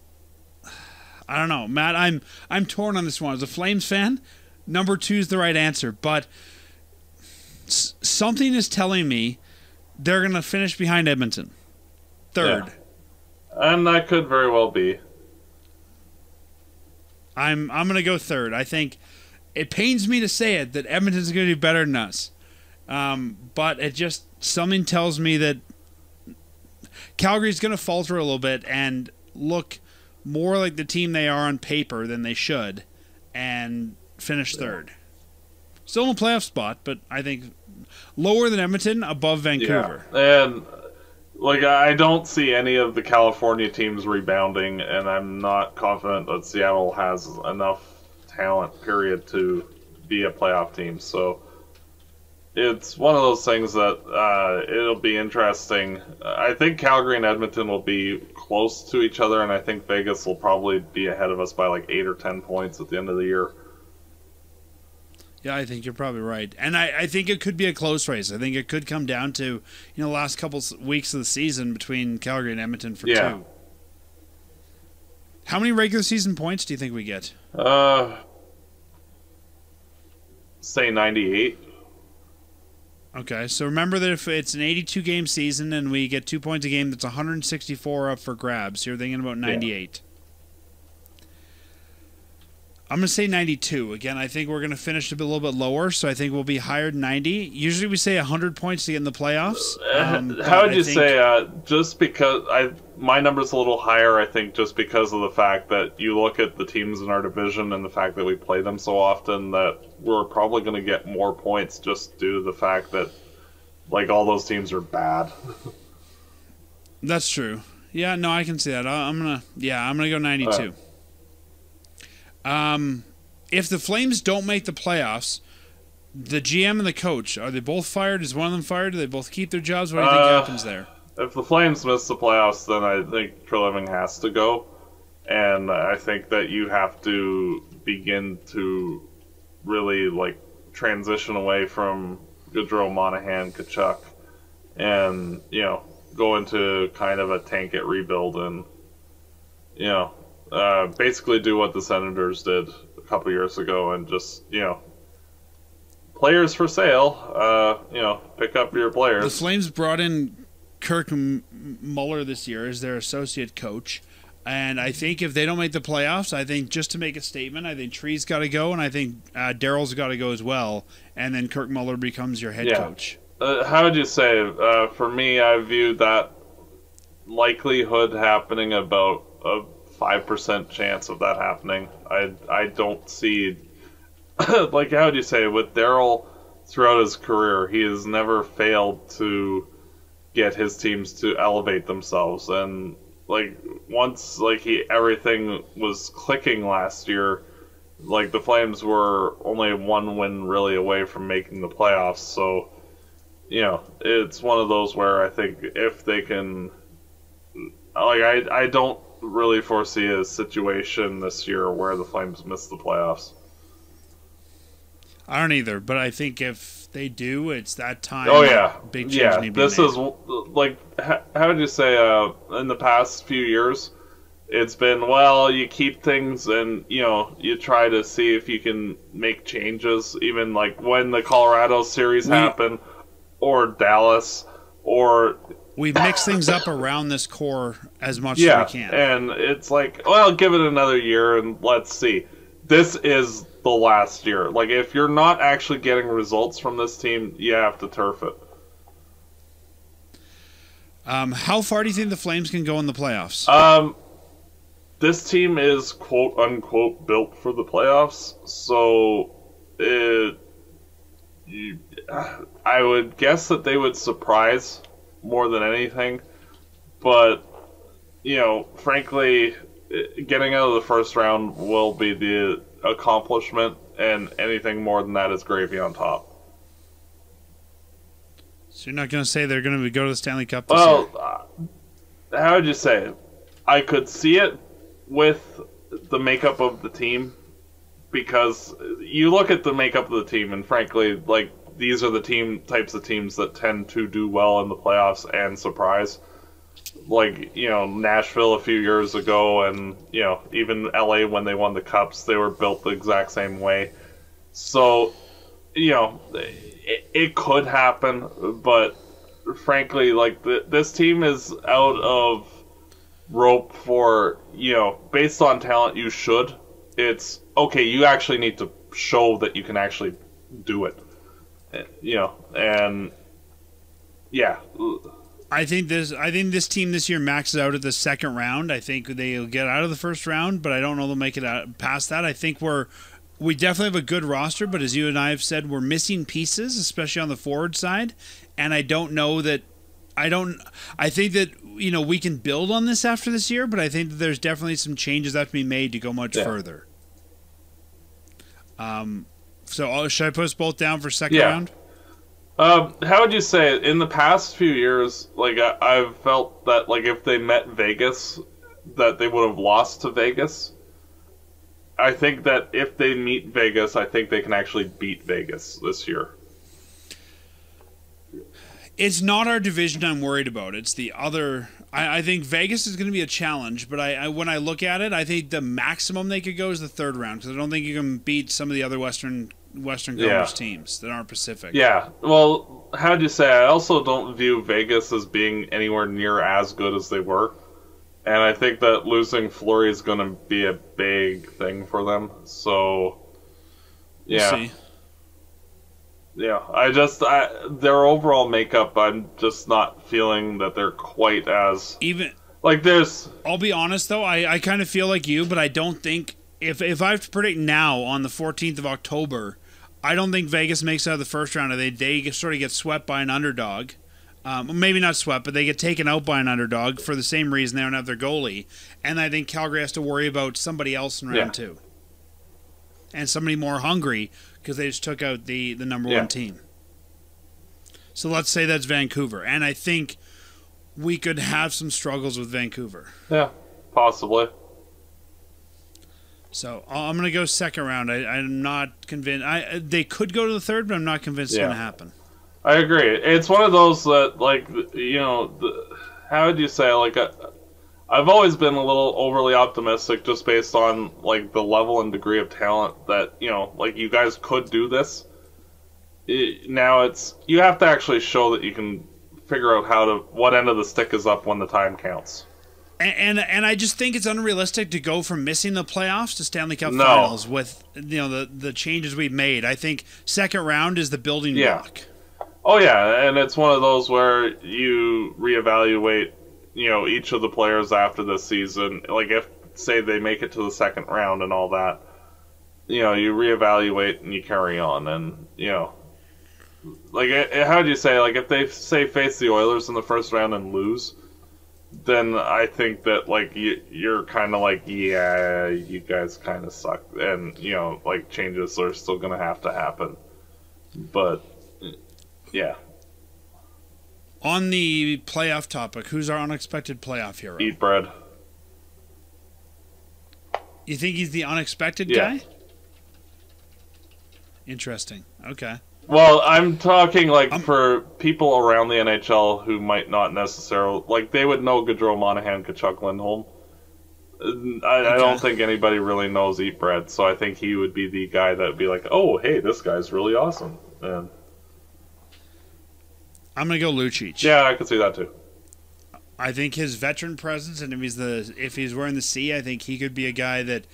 I don't know, Matt. I'm I'm torn on this one. As a Flames fan, number two is the right answer, but s- something is telling me they're going to finish behind Edmonton. Third. Yeah. And that could very well be. I'm I'm going to go third. I think it pains me to say it that Edmonton's going to do better than us. Um, but it just something tells me that Calgary's going to falter a little bit and look more like the team they are on paper than they should. And finished third. Still in a playoff spot, but I think lower than Edmonton, above Vancouver. Yeah. And like I don't see any of the California teams rebounding, and I'm not confident that Seattle has enough talent. Period to be a playoff team. So it's one of those things that uh, it'll be interesting. I think Calgary and Edmonton will be close to each other, and I think Vegas will probably be ahead of us by like eight or ten points at the end of the year. Yeah, I think you're probably right, and I, I think it could be a close race. I think it could come down to you know last couple weeks of the season between Calgary and Edmonton for yeah. two. How many regular season points do you think we get? Uh, say ninety-eight. Okay, so remember that if it's an 82 game season and we get two points a game, that's 164 up for grabs. You're thinking about 98. I'm going to say 92. Again, I think we're going to finish a little bit lower, so I think we'll be higher than 90. Usually we say 100 points to get in the playoffs. Uh, um, How would you think... say, uh, just because I my number's a little higher, I think, just because of the fact that you look at the teams in our division and the fact that we play them so often that we're probably going to get more points just due to the fact that like all those teams are bad. That's true. Yeah, no, I can see that. I- I'm gonna, yeah, I'm gonna go 92. Um, if the Flames don't make the playoffs, the GM and the coach are they both fired? Is one of them fired? Do they both keep their jobs? What do you think Uh, happens there? If the Flames miss the playoffs, then I think Treliving has to go, and I think that you have to begin to really like transition away from Gaudreau, Monahan, Tkachuk, and you know go into kind of a tank it rebuild and you know uh, basically do what the Senators did a couple years ago and just you know players for sale. Uh, you know, pick up your players. The. Flames brought in Kirk M- Muller this year as their associate coach. And I think if they don't make the playoffs, I think just to make a statement, I think Tree's got to go, and I think uh, Daryl's got to go as well. And then Kirk Muller becomes your head Yeah. coach. Uh, how would you say? Uh, for me, I viewed that likelihood happening about a five percent chance of that happening. I I don't see like how would you say with Daryl throughout his career, he has never failed to get his teams to elevate themselves and like once like he everything was clicking last year like the flames were only one win really away from making the playoffs so you know, it's one of those where I think if they can, like, I I don't really foresee a situation this year where the Flames miss the playoffs. I don't either, but I think if they do, it's that time. Oh yeah, big change yeah. need to be This made. is like, how, how would you say? Uh, in the past few years, it's been well, you keep things and you know you try to see if you can make changes. Even like when the Colorado series We- happened, or Dallas, or we mix things up around this core as much yeah, as we can. and it's like, well, give it another year and let's see. This is the last year. Like, if you're not actually getting results from this team, you have to turf it. Um, how far do you think the Flames can go in the playoffs? Um, this team is quote unquote built for the playoffs, so it. You, I would guess that they would surprise more than anything, but you know, frankly, getting out of the first round will be the accomplishment, and anything more than that is gravy on top. so you're not going to say they're going to go to the Stanley Cup this? Well, uh, how would you say it? I could see it with the makeup of the team because you look at the makeup of the team, and frankly, like these are the team types of teams that tend to do well in the playoffs and surprise. Like you know Nashville a few years ago, and you know even LA when they won the cups, they were built the exact same way. So, you know, it, it could happen, but frankly, like th- this team is out of rope for you know based on talent you should. It's okay. You actually need to show that you can actually do it. You know, and yeah, I think this. I think this team this year maxes out at the second round. I think they'll get out of the first round, but I don't know they'll make it out past that. I think we're we definitely have a good roster, but as you and I have said, we're missing pieces, especially on the forward side. And I don't know that. I don't. I think that you know we can build on this after this year, but I think that there's definitely some changes that have to be made to go much Yeah. further. Um. So uh, should I put us both down for second Yeah. round? Um, how would you say it? In the past few years, like I, I've felt that like if they met Vegas, that they would have lost to Vegas. I think that if they meet Vegas, I think they can actually beat Vegas this year. It's not our division I'm worried about. It's the other. I, I think Vegas is going to be a challenge, but I, I when I look at it, I think the maximum they could go is the third round because I don't think you can beat some of the other Western Western Yeah. Conference teams that aren't Pacific. Yeah. Well, how'd you say? I also don't view Vegas as being anywhere near as good as they were. And I think that losing Fleury is going to be a big thing for them. So, We'll yeah. see. Yeah, I just I, their overall makeup. I'm just not feeling that they're quite as Even like there's I'll be honest though, I, I kind of feel like you, but I don't think if if I have to predict now on the 14th of October, I don't think Vegas makes it out of the first round. They they sort of get swept by an underdog. Um, maybe not swept, but they get taken out by an underdog for the same reason they don't have their goalie. And I think Calgary has to worry about somebody else in round Yeah. two, and somebody more hungry because they just took out the the number Yeah. one team. So let's say that's Vancouver, and I think we could have some struggles with Vancouver. Yeah, possibly. So I'm going to go second round. I, I'm not convinced. I they could go to the third, but I'm not convinced it's going to happen. I agree. It's one of those that, like, you know, the, how would you say, like, uh, I've always been a little overly optimistic just based on, like, the level and degree of talent that, you know, like, you guys could do this. It, now it's, you have to actually show that you can figure out how to, what end of the stick is up when the time counts. And, and and I just think it's unrealistic to go from missing the playoffs to Stanley Cup No. Finals with you know the the changes we've made. I think second round is the building Yeah. block. Oh yeah, and it's one of those where you reevaluate, you know, each of the players after this season. Like if say they make it to the second round and all that, you know, you reevaluate and you carry on, and you know, like eh, how do you say, like if they say face the Oilers in the first round and lose, then I think that like you, you're kind of like, yeah, you guys kind of suck, and you know, like changes are still gonna have to happen, but. Yeah, On the playoff topic, who's our unexpected playoff hero? eat bread. You think he's the unexpected Yeah. guy? Interesting. Okay. Well, I'm talking like I'm- for people around the NHL who might not necessarily like they would know Gaudreau, Monahan, Tkachuk, Lindholm. Uh, I, I don't think anybody really knows eat bread, so I think he would be the guy that would be like, "Oh, hey, this guy's really awesome." And I'm gonna go Lucic. yeah, I could see that too. I think his veteran presence, and if he's the if he's wearing the C, I think he could be a guy that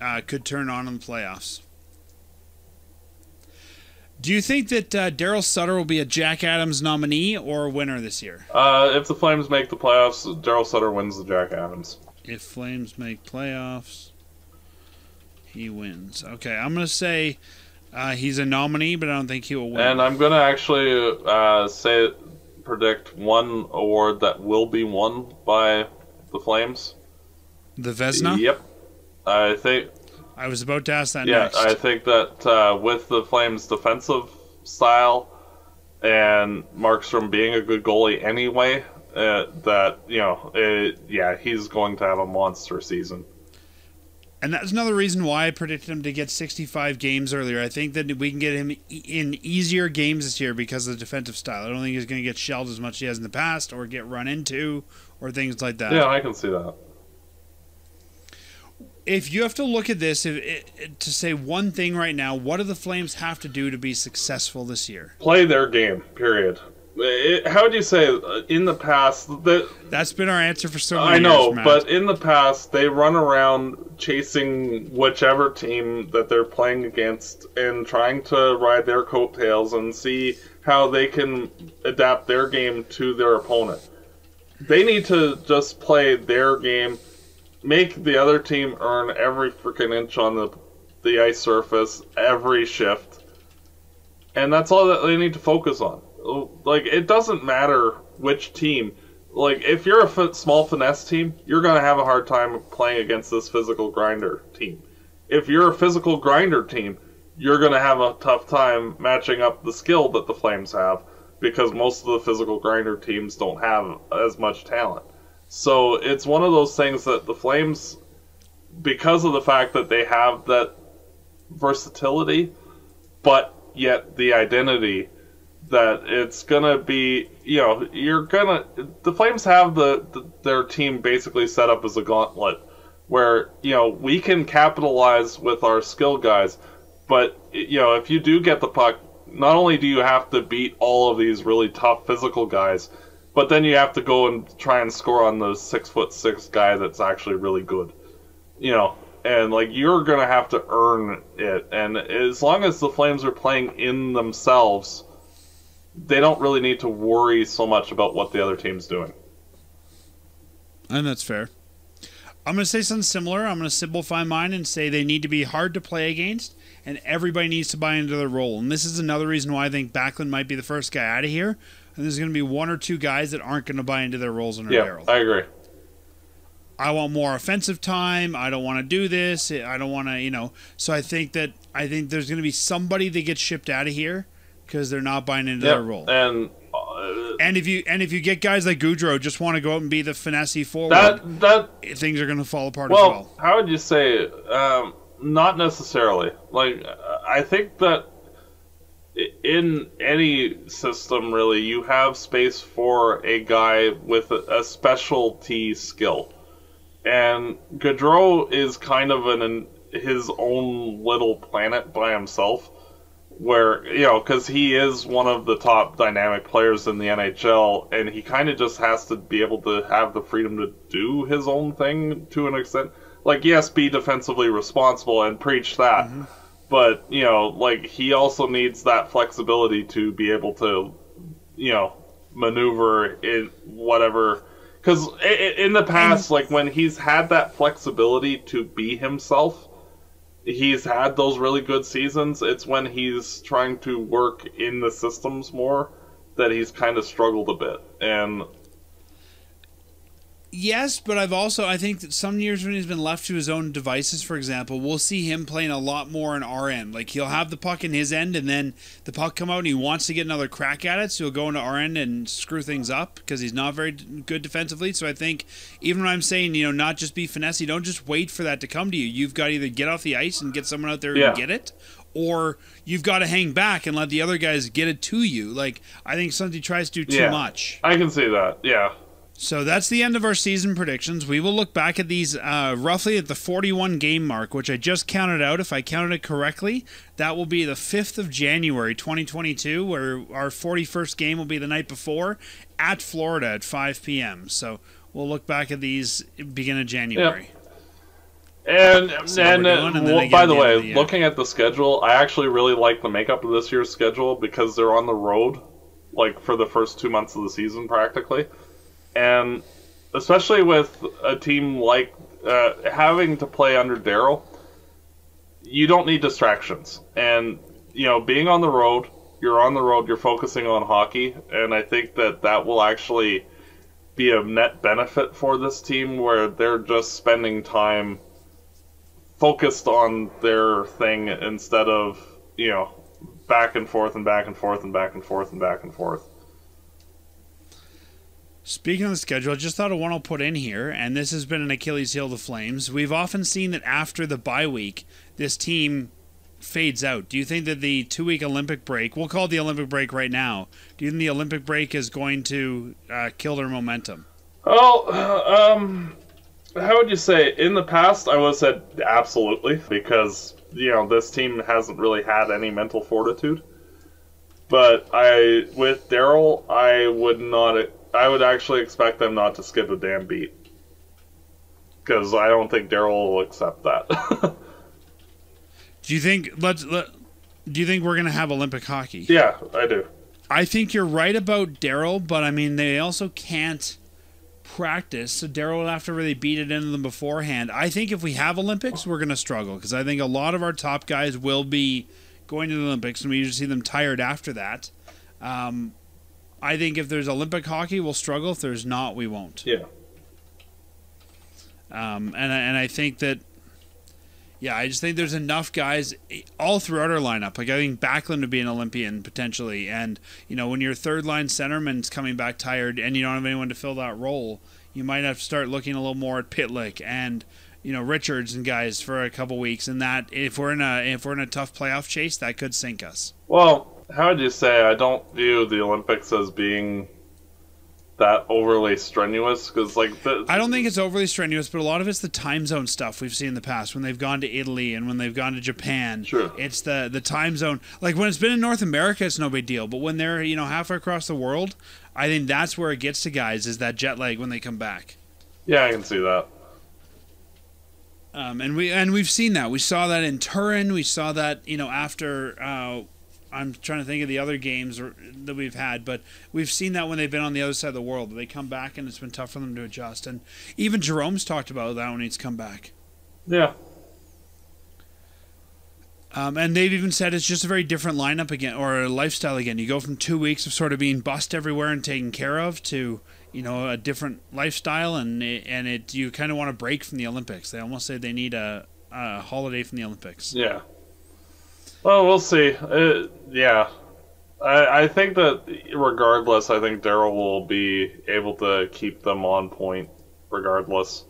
uh, could turn on in the playoffs. Do you think that uh, Daryl Sutter will be a Jack Adams nominee or winner this year? Uh, if the Flames make the playoffs, Daryl Sutter wins the Jack Adams. If Flames make playoffs, he wins. Okay, I'm gonna say uh, he's a nominee, but I don't think he will win. And I'm gonna actually uh, say predict one award that will be won by the Flames. the Vezina. Yep. I think I was about to ask that yeah, next. I think that uh, with the Flames' defensive style and Markstrom being a good goalie anyway, uh, that you know, it, yeah, he's going to have a monster season. And that's another reason why I predicted him to get 65 games earlier. I think that we can get him in easier games this year because of the defensive style. I don't think he's going to get shelled as much as he has in the past or get run into or things like that. Yeah, I can see that. If you have to look at this it, to say one thing right now, what do the Flames have to do to be successful this year? Play their game. Period. It, how would you say uh, in the past the That's been our answer for so many I know, years, but in the past, they run around chasing whichever team that they're playing against and trying to ride their coattails and see how they can adapt their game to their opponent. They need to just play their game, make the other team earn every freaking inch on the the ice surface every shift, and that's all that they need to focus on. Like it doesn't matter which team like if you're a small finesse team, you're going to have a hard time playing against this physical grinder team. If you're a physical grinder team, you're going to have a tough time matching up the skill that the Flames have because most of the physical grinder teams don't have as much talent. So it's one of those things that the Flames because of the fact that they have that versatility but yet the identity that it's gonna be you know you're gonna the flames have the, the their team basically set up as a gauntlet where you know we can capitalize with our skill guys but you know if you do get the puck not only do you have to beat all of these really tough physical guys but then you have to go and try and score on the six foot six guy that's actually really good you know and like you're gonna have to earn it and as long as the flames are playing in themselves they don't really need to worry so much about what the other team's doing. And that's fair. I'm going to say something similar. I'm going to simplify mine and say they need to be hard to play against and everybody needs to buy into their role. And this is another reason why I think Backlund might be the first guy out of here. And there's going to be one or two guys that aren't going to buy into their roles under Yeah, Daryl. I agree. I want more offensive time. I don't want to do this. I don't want to, you know. So I think that I think there's going to be somebody that gets shipped out of here because they're not buying into Yeah, their role. and uh, And if you and if you get guys like Gaudreau just want to go out and be the finesse forward, that that things are going to fall apart well, as well. how would you say? Um, not necessarily. Like I think that in any system, really, you have space for a guy with a, specialty skill, and Gaudreau is kind of an, an his own little planet by himself. Where you know, because he is one of the top dynamic players in the NHL, and he kind of just has to be able to have the freedom to do his own thing to an extent. Like, yes, be defensively responsible and preach that, mm-hmm. But you know, like he also needs that flexibility to be able to, you know, maneuver in whatever. Because in the past, mm-hmm. like when he's had that flexibility to be himself, he's had those really good seasons. It's when he's trying to work in the systems more that he's kind of struggled a bit. And Yes, but I've also I think that some years when he's been left to his own devices, for example, we'll see him playing a lot more in our end. Like he'll have the puck in his end, and then the puck come out, and he wants to get another crack at it, so he'll go into our end and screw things up because he's not very good defensively. So I think even when I'm saying you know not just be finesse, don't just wait for that to come to you. You've got to either get off the ice and get someone out there Yeah. and get it, or you've got to hang back and let the other guys get it to you. Like I think somebody tries to do too Yeah. much. I can see that. Yeah. So that's the end of our season predictions. We will look back at these uh, roughly at the 41 game mark, which I just counted out. If I counted it correctly, that will be the 5th of January 2022, where our 41st game will be the night before at Florida at 5 p.m. So we'll look back at these beginning of January. And See what and, uh, doing, and well, by the the way, the looking at the schedule, I actually really like the makeup of this year's schedule because they're on the road, like for the first two months of the season, practically, and especially with a team like uh, having to play under Daryl, you don't need distractions, and you know, being on the road, you're on the road, you're focusing on hockey, and I think that that will actually be a net benefit for this team where they're just spending time focused on their thing instead of you know back and forth and back and forth and back and forth and back and forth. Speaking of the schedule, I just thought of one I'll put in here, and this has been an Achilles heel to Flames. We've often seen that after the bye week, this team fades out. Do you think that the two week Olympic break, we'll call it the Olympic break right now, do you think the Olympic break is going to uh, kill their momentum? Well, um, how would you say? In the past, I would have said absolutely because you know this team hasn't really had any mental fortitude. But I, with Daryl, I would not. I would actually expect them not to skip a damn beat because I don't think Daryl will accept that. Do you think let's let, do you think we're going to have Olympic hockey? yeah, I do. I think you're right about Daryl, but I mean they also can't practice, so Daryl will have to really beat it into them beforehand. I think if we have Olympics, we're going to struggle because I think a lot of our top guys will be going to the Olympics, and we usually see them tired after that. Um, I think if there's Olympic hockey, we'll struggle. If there's not, we won't. Yeah. Um, and I- and I think that, yeah, I just think there's enough guys all throughout our lineup. Like I think Backlund would be an Olympian potentially, and you know when your third line centerman's coming back tired and you don't have anyone to fill that role, you might have to start looking a little more at Pitlick and you know Richards and guys for a couple weeks. And that if we're in a if we're in a tough playoff chase, that could sink us. Well, how would you say? I don't view the Olympics as being that overly strenuous because, like, the, I don't think it's overly strenuous, but a lot of it's the time zone stuff we've seen in the past when they've gone to Italy and when they've gone to Japan. Sure. It's the the time zone. Like when it's been in North America, it's no big deal. But when they're you know halfway across the world, I think that's where it gets to guys is that jet lag when they come back. yeah, I can see that. Um, and we and we've seen that. We saw that in Turin. We saw that you know after. Uh, I'm trying to think of the other games or, that we've had, but we've seen that when they've been on the other side of the world. They come back and it's been tough for them to adjust. And even Jarome's talked about that when he's come back. Yeah. Um, and they've even said it's just a very different lineup again, or a lifestyle again. You go from two weeks of sort of being bussed everywhere and taken care of to you know a different lifestyle, and it, and it you kind of want to break from the Olympics. They almost say they need a, a holiday from the Olympics. Yeah. Well, we'll see. Uh, yeah, I, I think that regardless, I think Daryl will be able to keep them on point regardless.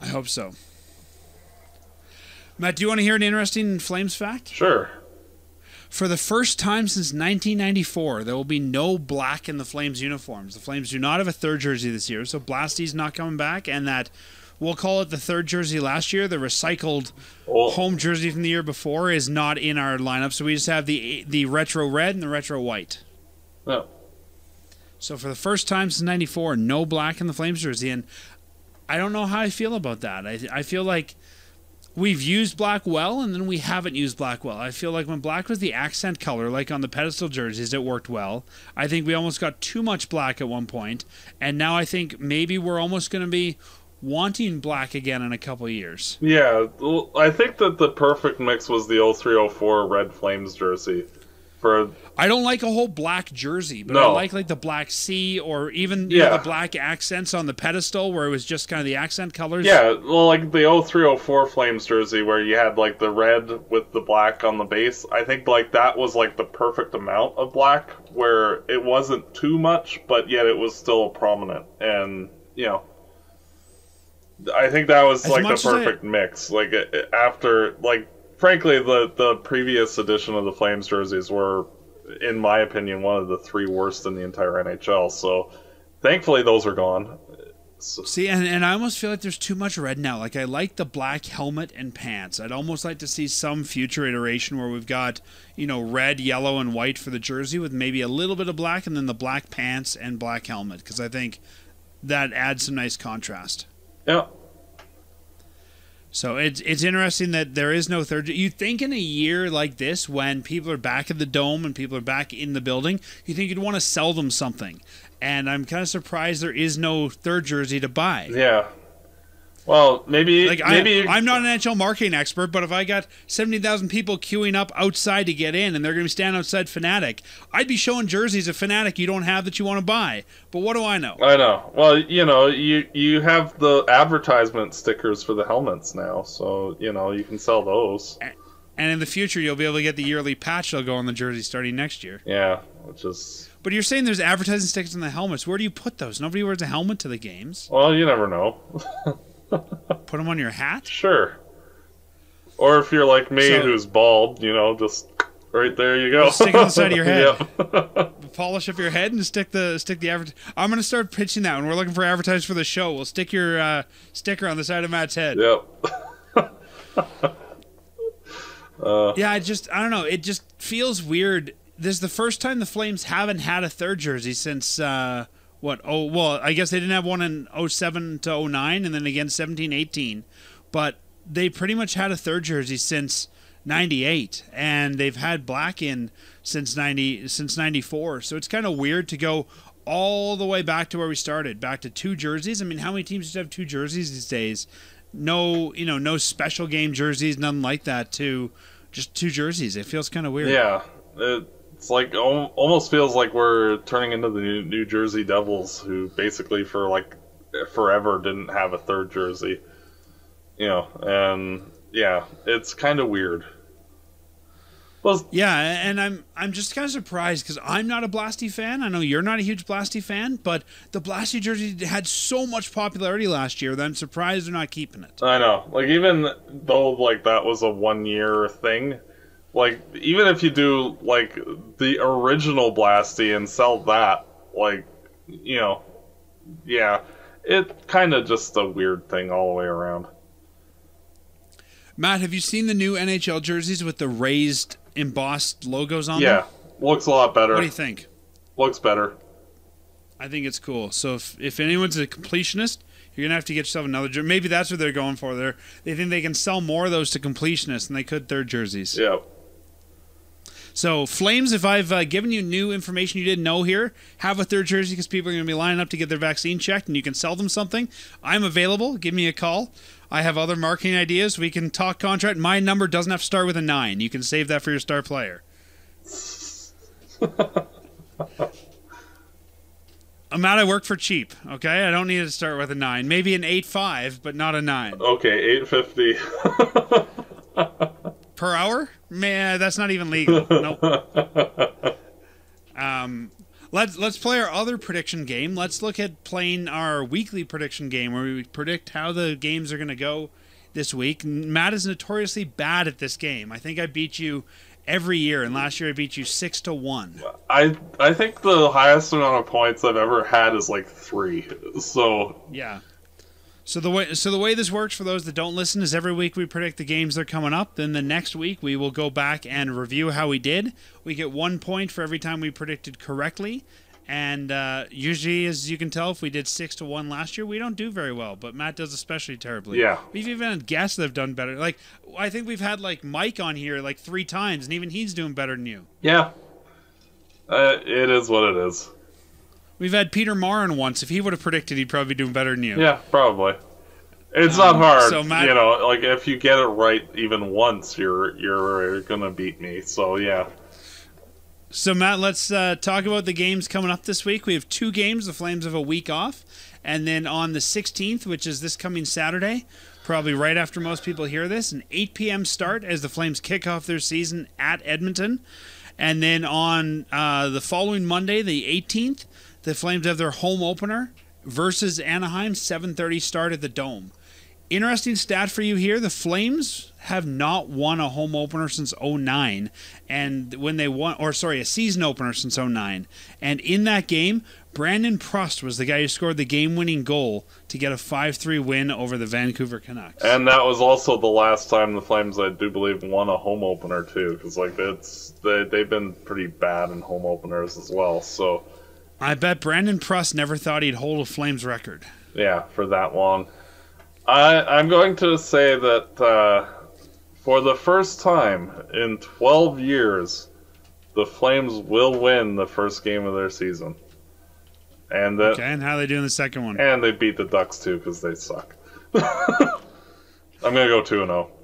I hope so. Matt, do you want to hear an interesting Flames fact? Sure. For the first time since 1994, there will be no black in the Flames uniforms. The Flames do not have a third jersey this year, so Blasty's not coming back, and that we'll call it the third jersey last year. The recycled Well, home jersey from the year before is not in our lineup, so we just have the the retro red and the retro white. no. So for the first time since '94, no black in the Flames jersey, and I don't know how I feel about that. I I feel like we've used black well, and then we haven't used black well. I feel like when black was the accent color, like on the pedestal jerseys, it worked well. I think we almost got too much black at one point, and now I think maybe we're almost going to be wanting black again in a couple of years. Yeah, I think that the perfect mix was the 0304 Red Flames jersey. For I don't like a whole black jersey, but I like like the black C or even you know, Yeah. the black accents on the pedestal where it was just kind of the accent colors. yeah, well, like the 0304 Flames jersey where you had like the red with the black on the base. I think like that was like the perfect amount of black where it wasn't too much, but yet it was still prominent. And you know, I think that was As like the as I- perfect mix. Like after like frankly the the previous edition of the Flames jerseys were in my opinion one of the three worst in the entire NHL. So thankfully those are gone. So, See, and, and I almost feel like there's too much red now. Like I like the black helmet and pants. I'd almost like to see some future iteration where we've got, you know, red, yellow, and white for the jersey with maybe a little bit of black and then the black pants and black helmet because I think that adds some nice contrast. Yeah. So it's it's interesting that there is no third. You think in a year like this, when people are back at the dome and people are back in the building, you think you'd want to sell them something. And I'm kind of surprised there is no third jersey to buy. Yeah. Well, maybe Like maybe I, I'm not an NHL marketing expert, but if I got seventy thousand people queuing up outside to get in, and they're going to be standing outside Fanatic, I'd be showing jerseys of Fanatic you don't have that you want to buy. But what do I know? I know. Well, you know, you you have the advertisement stickers for the helmets now, so you know you can sell those. And in the future, you'll be able to get the yearly patch that'll go on the jersey starting next year. Yeah, which is But you're saying there's advertising stickers on the helmets. Where do you put those? Nobody wears a helmet to the games. well, you never know. Put them on your hat. Sure. Or if you're like me, So- who's bald, you know, just right there you go. Stick it on the side of your head. Yep. Polish up your head and stick the stick the advert. I'm gonna start pitching that when we're looking for advertisers for the show. We'll stick your uh, sticker on the side of Matt's head. yep. Yeah, I just I don't know. It just feels weird. This is the first time the Flames haven't had a third jersey since uh, what? Oh, well, I guess they didn't have one in 07 to 09 and then again 17 18. But they pretty much had a third jersey since 98 and they've had black in since 90 since 94. So it's kind of weird to go all the way back to where we started, back to two jerseys. I mean, how many teams just have two jerseys these days? No, you know, no special game jerseys, nothing like that. To just two jerseys. It feels kind of weird. Yeah. It's like almost feels like we're turning into the New, Jersey Devils, who basically for like forever didn't have a third jersey. You know, and yeah, it's kind of weird. Well, Yeah, and I'm I'm just kind of surprised because I'm not a Blasty fan. I know you're not a huge Blasty fan, but the Blasty jersey had so much popularity last year that I'm surprised they're not keeping it. I know. Like even though like that was a one year thing, like even if you do like the original Blasty and sell that, like you know, yeah, it kind of just a weird thing all the way around. Matt, have you seen the new NHL jerseys with the raised embossed logos on Yeah, them? looks a lot better. What do you think? Looks better. I think it's cool. So if, if anyone's a completionist, you're gonna have to get yourself another jersey. Maybe that's what they're going for. They they think they can sell more of those to completionists than they could third jerseys. Yeah. So Flames, if I've uh, given you new information you didn't know here, have a third jersey because people are going to be lining up to get their vaccine checked, and you can sell them something. I'm available. Give me a call. I have other marketing ideas. We can talk contract. My number doesn't have to start with a nine. You can save that for your star player. I'm out. I work for cheap. Okay, I don't need to start with a nine. Maybe an eight five, but not a nine Okay, eight fifty. per hour. Man, that's not even legal. nope. Um, let's let's play our other prediction game. Let's look at playing our weekly prediction game where we predict how the games are going to go this week. Matt is notoriously bad at this game. I think I beat you every year, and last year I beat you six to one. I I think the highest amount of points I've ever had is like three. So Yeah. So the way so the way this works for those that don't listen is every week we predict the games that are coming up. Then the next week we will go back and review how we did. We get one point for every time we predicted correctly. And uh, usually, as you can tell, if we did six to one last year, we don't do very well. But Matt does especially terribly. Yeah. we've even had guests that have done better. Like I think we've had like Mike on here like three times, and even he's doing better than you. yeah, uh, it is what it is. We've had Peter Marin once. If he would have predicted, he'd probably be doing better than you. Yeah, probably. It's not hard, Um, so Matt- you know. Like if you get it right even once, you're you're gonna beat me. So yeah, So Matt, let's uh, talk about the games coming up this week. We have two games. The Flames have a week off, and then on the 16th, which is this coming Saturday, probably right after most people hear this, an 8 p.m. start as the Flames kick off their season at Edmonton, and then on uh, the following Monday, the 18th, the Flames have their home opener versus Anaheim, 7:30 start at the Dome. Interesting stat for you here: the Flames have not won a home opener since 09 and when they won or sorry a season opener since 09 and in that game brandon prust was the guy who scored the game-winning goal to get a 5-3 win over the vancouver canucks and that was also the last time the Flames, I do believe, won a home opener too. Because like it's they they've been pretty bad in home openers as well. So i bet brandon prust never thought he'd hold a flames record yeah, for that long. I I'm going to say that uh, for the first time in 12 years, the Flames will win the first game of their season, and that okay and how they do in the second one and they beat the Ducks too because they suck. I'm gonna go two and oh. zero.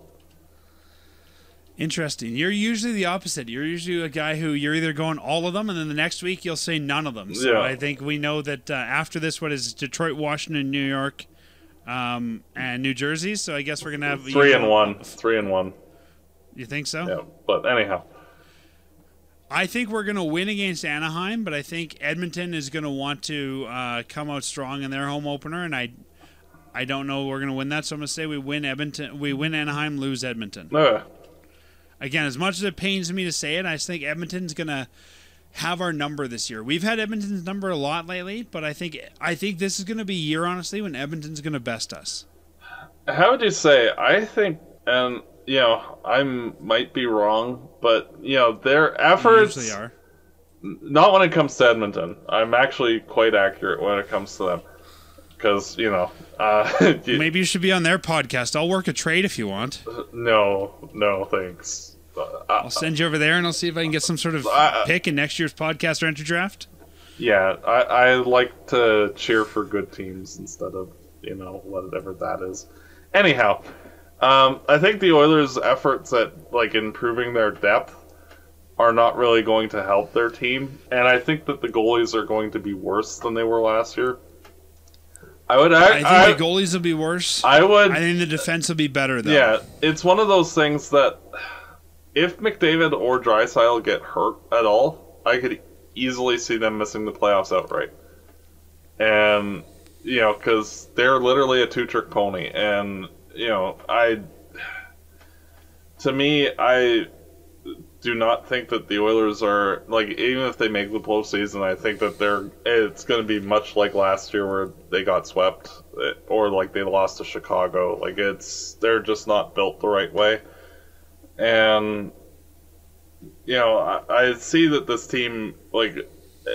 Interesting. You're usually the opposite. You're usually a guy who you're either going all of them, and then the next week you'll say none of them. So Yeah. I think we know that uh, after this, what is Detroit, Washington, New York, um, and New Jersey. So I guess we're gonna have Three you and know- one. Three and one. You think so? Yeah, but anyhow, I think we're gonna win against Anaheim, but I think Edmonton is gonna want to uh, come out strong in their home opener, and I. I don't know we're going to win that, so I'm going to say we win Edmonton. We win Anaheim, lose Edmonton. uh, Again, as much as it pains me to say it, I just think Edmonton's gonna have our number this year. We've had Edmonton's number a lot lately, but I think I think this is gonna be a year, honestly, when Edmonton's gonna best us. how would you say? I think, and you know, I might be wrong, but you know, their efforts. usually are. Not when it comes to Edmonton. I'm actually quite accurate when it comes to them, because you know, uh, you- Maybe you should be on their podcast. I'll work a trade if you want. no, no, thanks. Uh, I'll send you over there, and I'll see if I can get some sort of Uh, pick in next year's podcast or entry draft. Yeah, I, I like to cheer for good teams instead of, you know, whatever that is. Anyhow, um, I think the Oilers' efforts at like improving their depth are not really going to help their team, and I think that the goalies are going to be worse than they were last year. I would, I, I think I, the goalies will be worse. I would, I think the defense will be better, though. yeah, it's one of those things that if McDavid or Draisaitl get hurt at all, I could easily see them missing the playoffs outright. And you know, because they're literally a two-trick pony, and you know, I to me, I do not think that the Oilers are like even if they make the postseason, I think that they're it's going to be much like last year where they got swept eh, or like they lost to Chicago. Like it's they're just not built the right way, and you know I, I see that this team like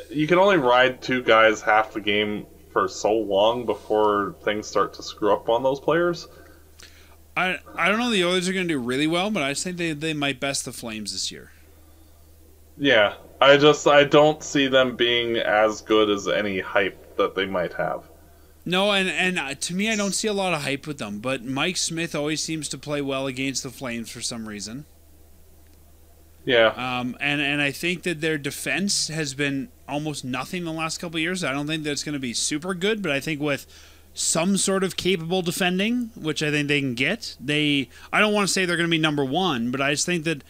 you can only ride two guys half the game for so long before things start to screw up on those players. I I don't know. The Oilers are going to do really well, but I just think they they might best the Flames this year. Yeah, I just I don't see them being as good as any hype that they might have. No, and and uh, to me, I don't see a lot of hype with them. But Mike Smith always seems to play well against the Flames for some reason. Yeah. Um, and and I think that their defense has been almost nothing the last couple of years. I don't think that's going to be super good, but I think with some sort of capable defending, which I think they can get, they I don't want to say they're going to be number one, but I just think that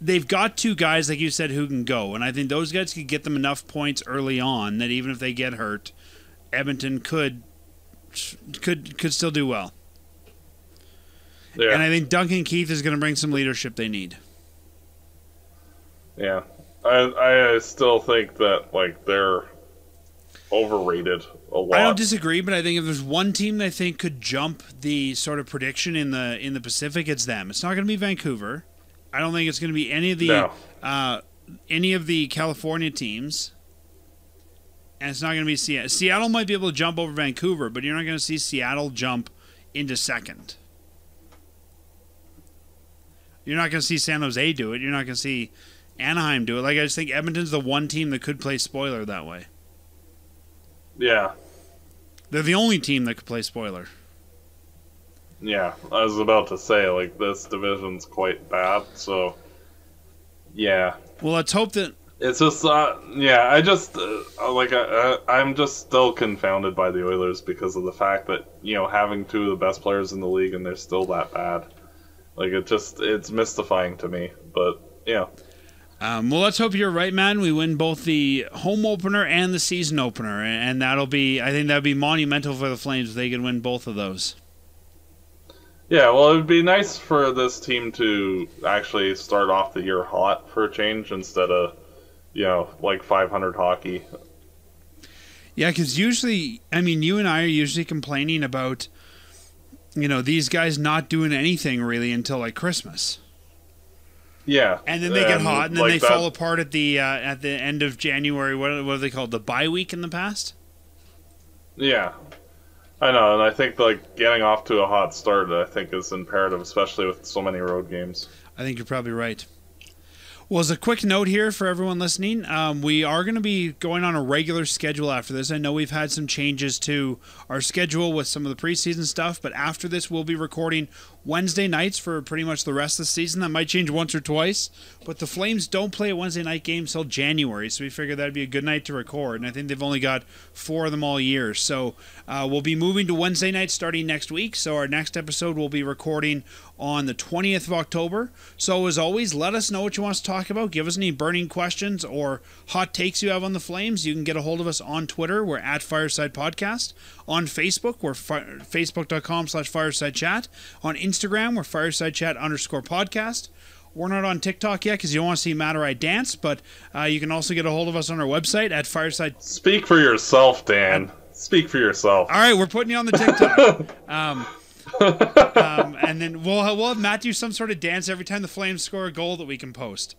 they've got two guys like you said who can go, and I think those guys could get them enough points early on that even if they get hurt, Edmonton could could could still do well. Yeah. And I think Duncan Keith is going to bring some leadership they need. Yeah, I I still think that like they're overrated a lot. I don't disagree, but I think if there's one team that I think could jump the sort of prediction in the in the Pacific, it's them. It's not going to be Vancouver. I don't think it's going to be any of the No. uh, any of the California teams, and it's not going to be Seattle. Seattle might be able to jump over Vancouver, but you're not going to see Seattle jump into second. You're not going to see San Jose do it. You're not going to see Anaheim do it. Like I just think Edmonton's the one team that could play spoiler that way. yeah, They're the only team that could play spoiler. yeah. I was about to say like this division's quite bad, so yeah. Well, let's hope that It's just, uh, yeah. I just uh, like I, I'm just still confounded by the Oilers because of the fact that you know having two of the best players in the league and they're still that bad. Like it just it's mystifying to me. But yeah, Um, well, let's hope you're right, man. We win both the home opener and the season opener, and that'll be, I think that'd be monumental for the Flames if they could win both of those. yeah. Well, it would be nice for this team to actually start off the year hot for a change instead of you know like 500 hockey. Yeah, because usually, I mean, you and I are usually complaining about, you know, these guys not doing anything really until like Christmas, Yeah, and then they get hot, and then like they that- fall apart at the uh, at the end of January. What what are they called? The bye week in the past. Yeah, I know, and I think like getting off to a hot start, I think is imperative, especially with so many road games. I think you're probably right. Well, as a quick note here for everyone listening, um, we are going to be going on a regular schedule after this. I know we've had some changes to our schedule with some of the preseason stuff, but after this, we'll be recording Wednesday nights for pretty much the rest of the season. That might change once or twice, but the Flames don't play a Wednesday night game till January, so we figured that'd be a good night to record. And I think they've only got four of them all year, so uh, we'll be moving to Wednesday nights starting next week. So our next episode will be recording on the 20th of October. So as always, let us know what you want to talk about. Give us any burning questions or hot takes you have on the Flames. You can get a hold of us on Twitter. We're at Fireside Podcast. On Facebook, we're fi- facebook.com slash fireside chat. On Instagram, we're fireside chat underscore podcast. We're not on TikTok yet because you don't want to see Matt or I dance, but uh, you can also get a hold of us on our website at fireside. Speak for yourself, Dan. Speak for yourself. All right, we're putting you on the TikTok. um, um, and then we'll, we'll have Matt do some sort of dance every time the Flames score a goal that we can post.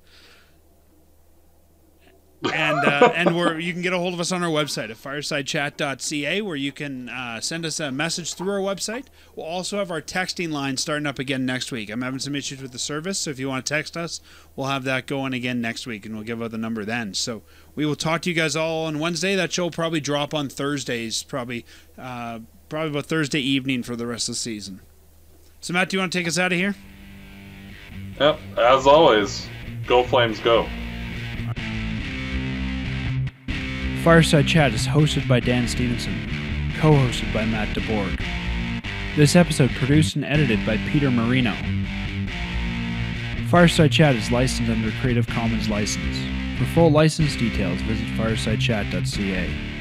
And uh, and we're you can get a hold of us on our website at firesidechat.ca where you can uh, send us a message through our website. We'll also have our texting line starting up again next week. I'm having some issues with the service, so if you want to text us, we'll have that going again next week, and we'll give out the number then. So we will talk to you guys all on Wednesday. That show will probably drop on Thursdays, probably uh, probably about Thursday evening for the rest of the season. So Matt, do you want to take us out of here? Yep. As always, go Flames, go. Fireside Chat is hosted by Dan Stevenson, co hosted by Matt DeBorg. This episode produced and edited by Peter Marino. Fireside Chat is licensed under Creative Commons license. For full license details, visit firesidechat.ca.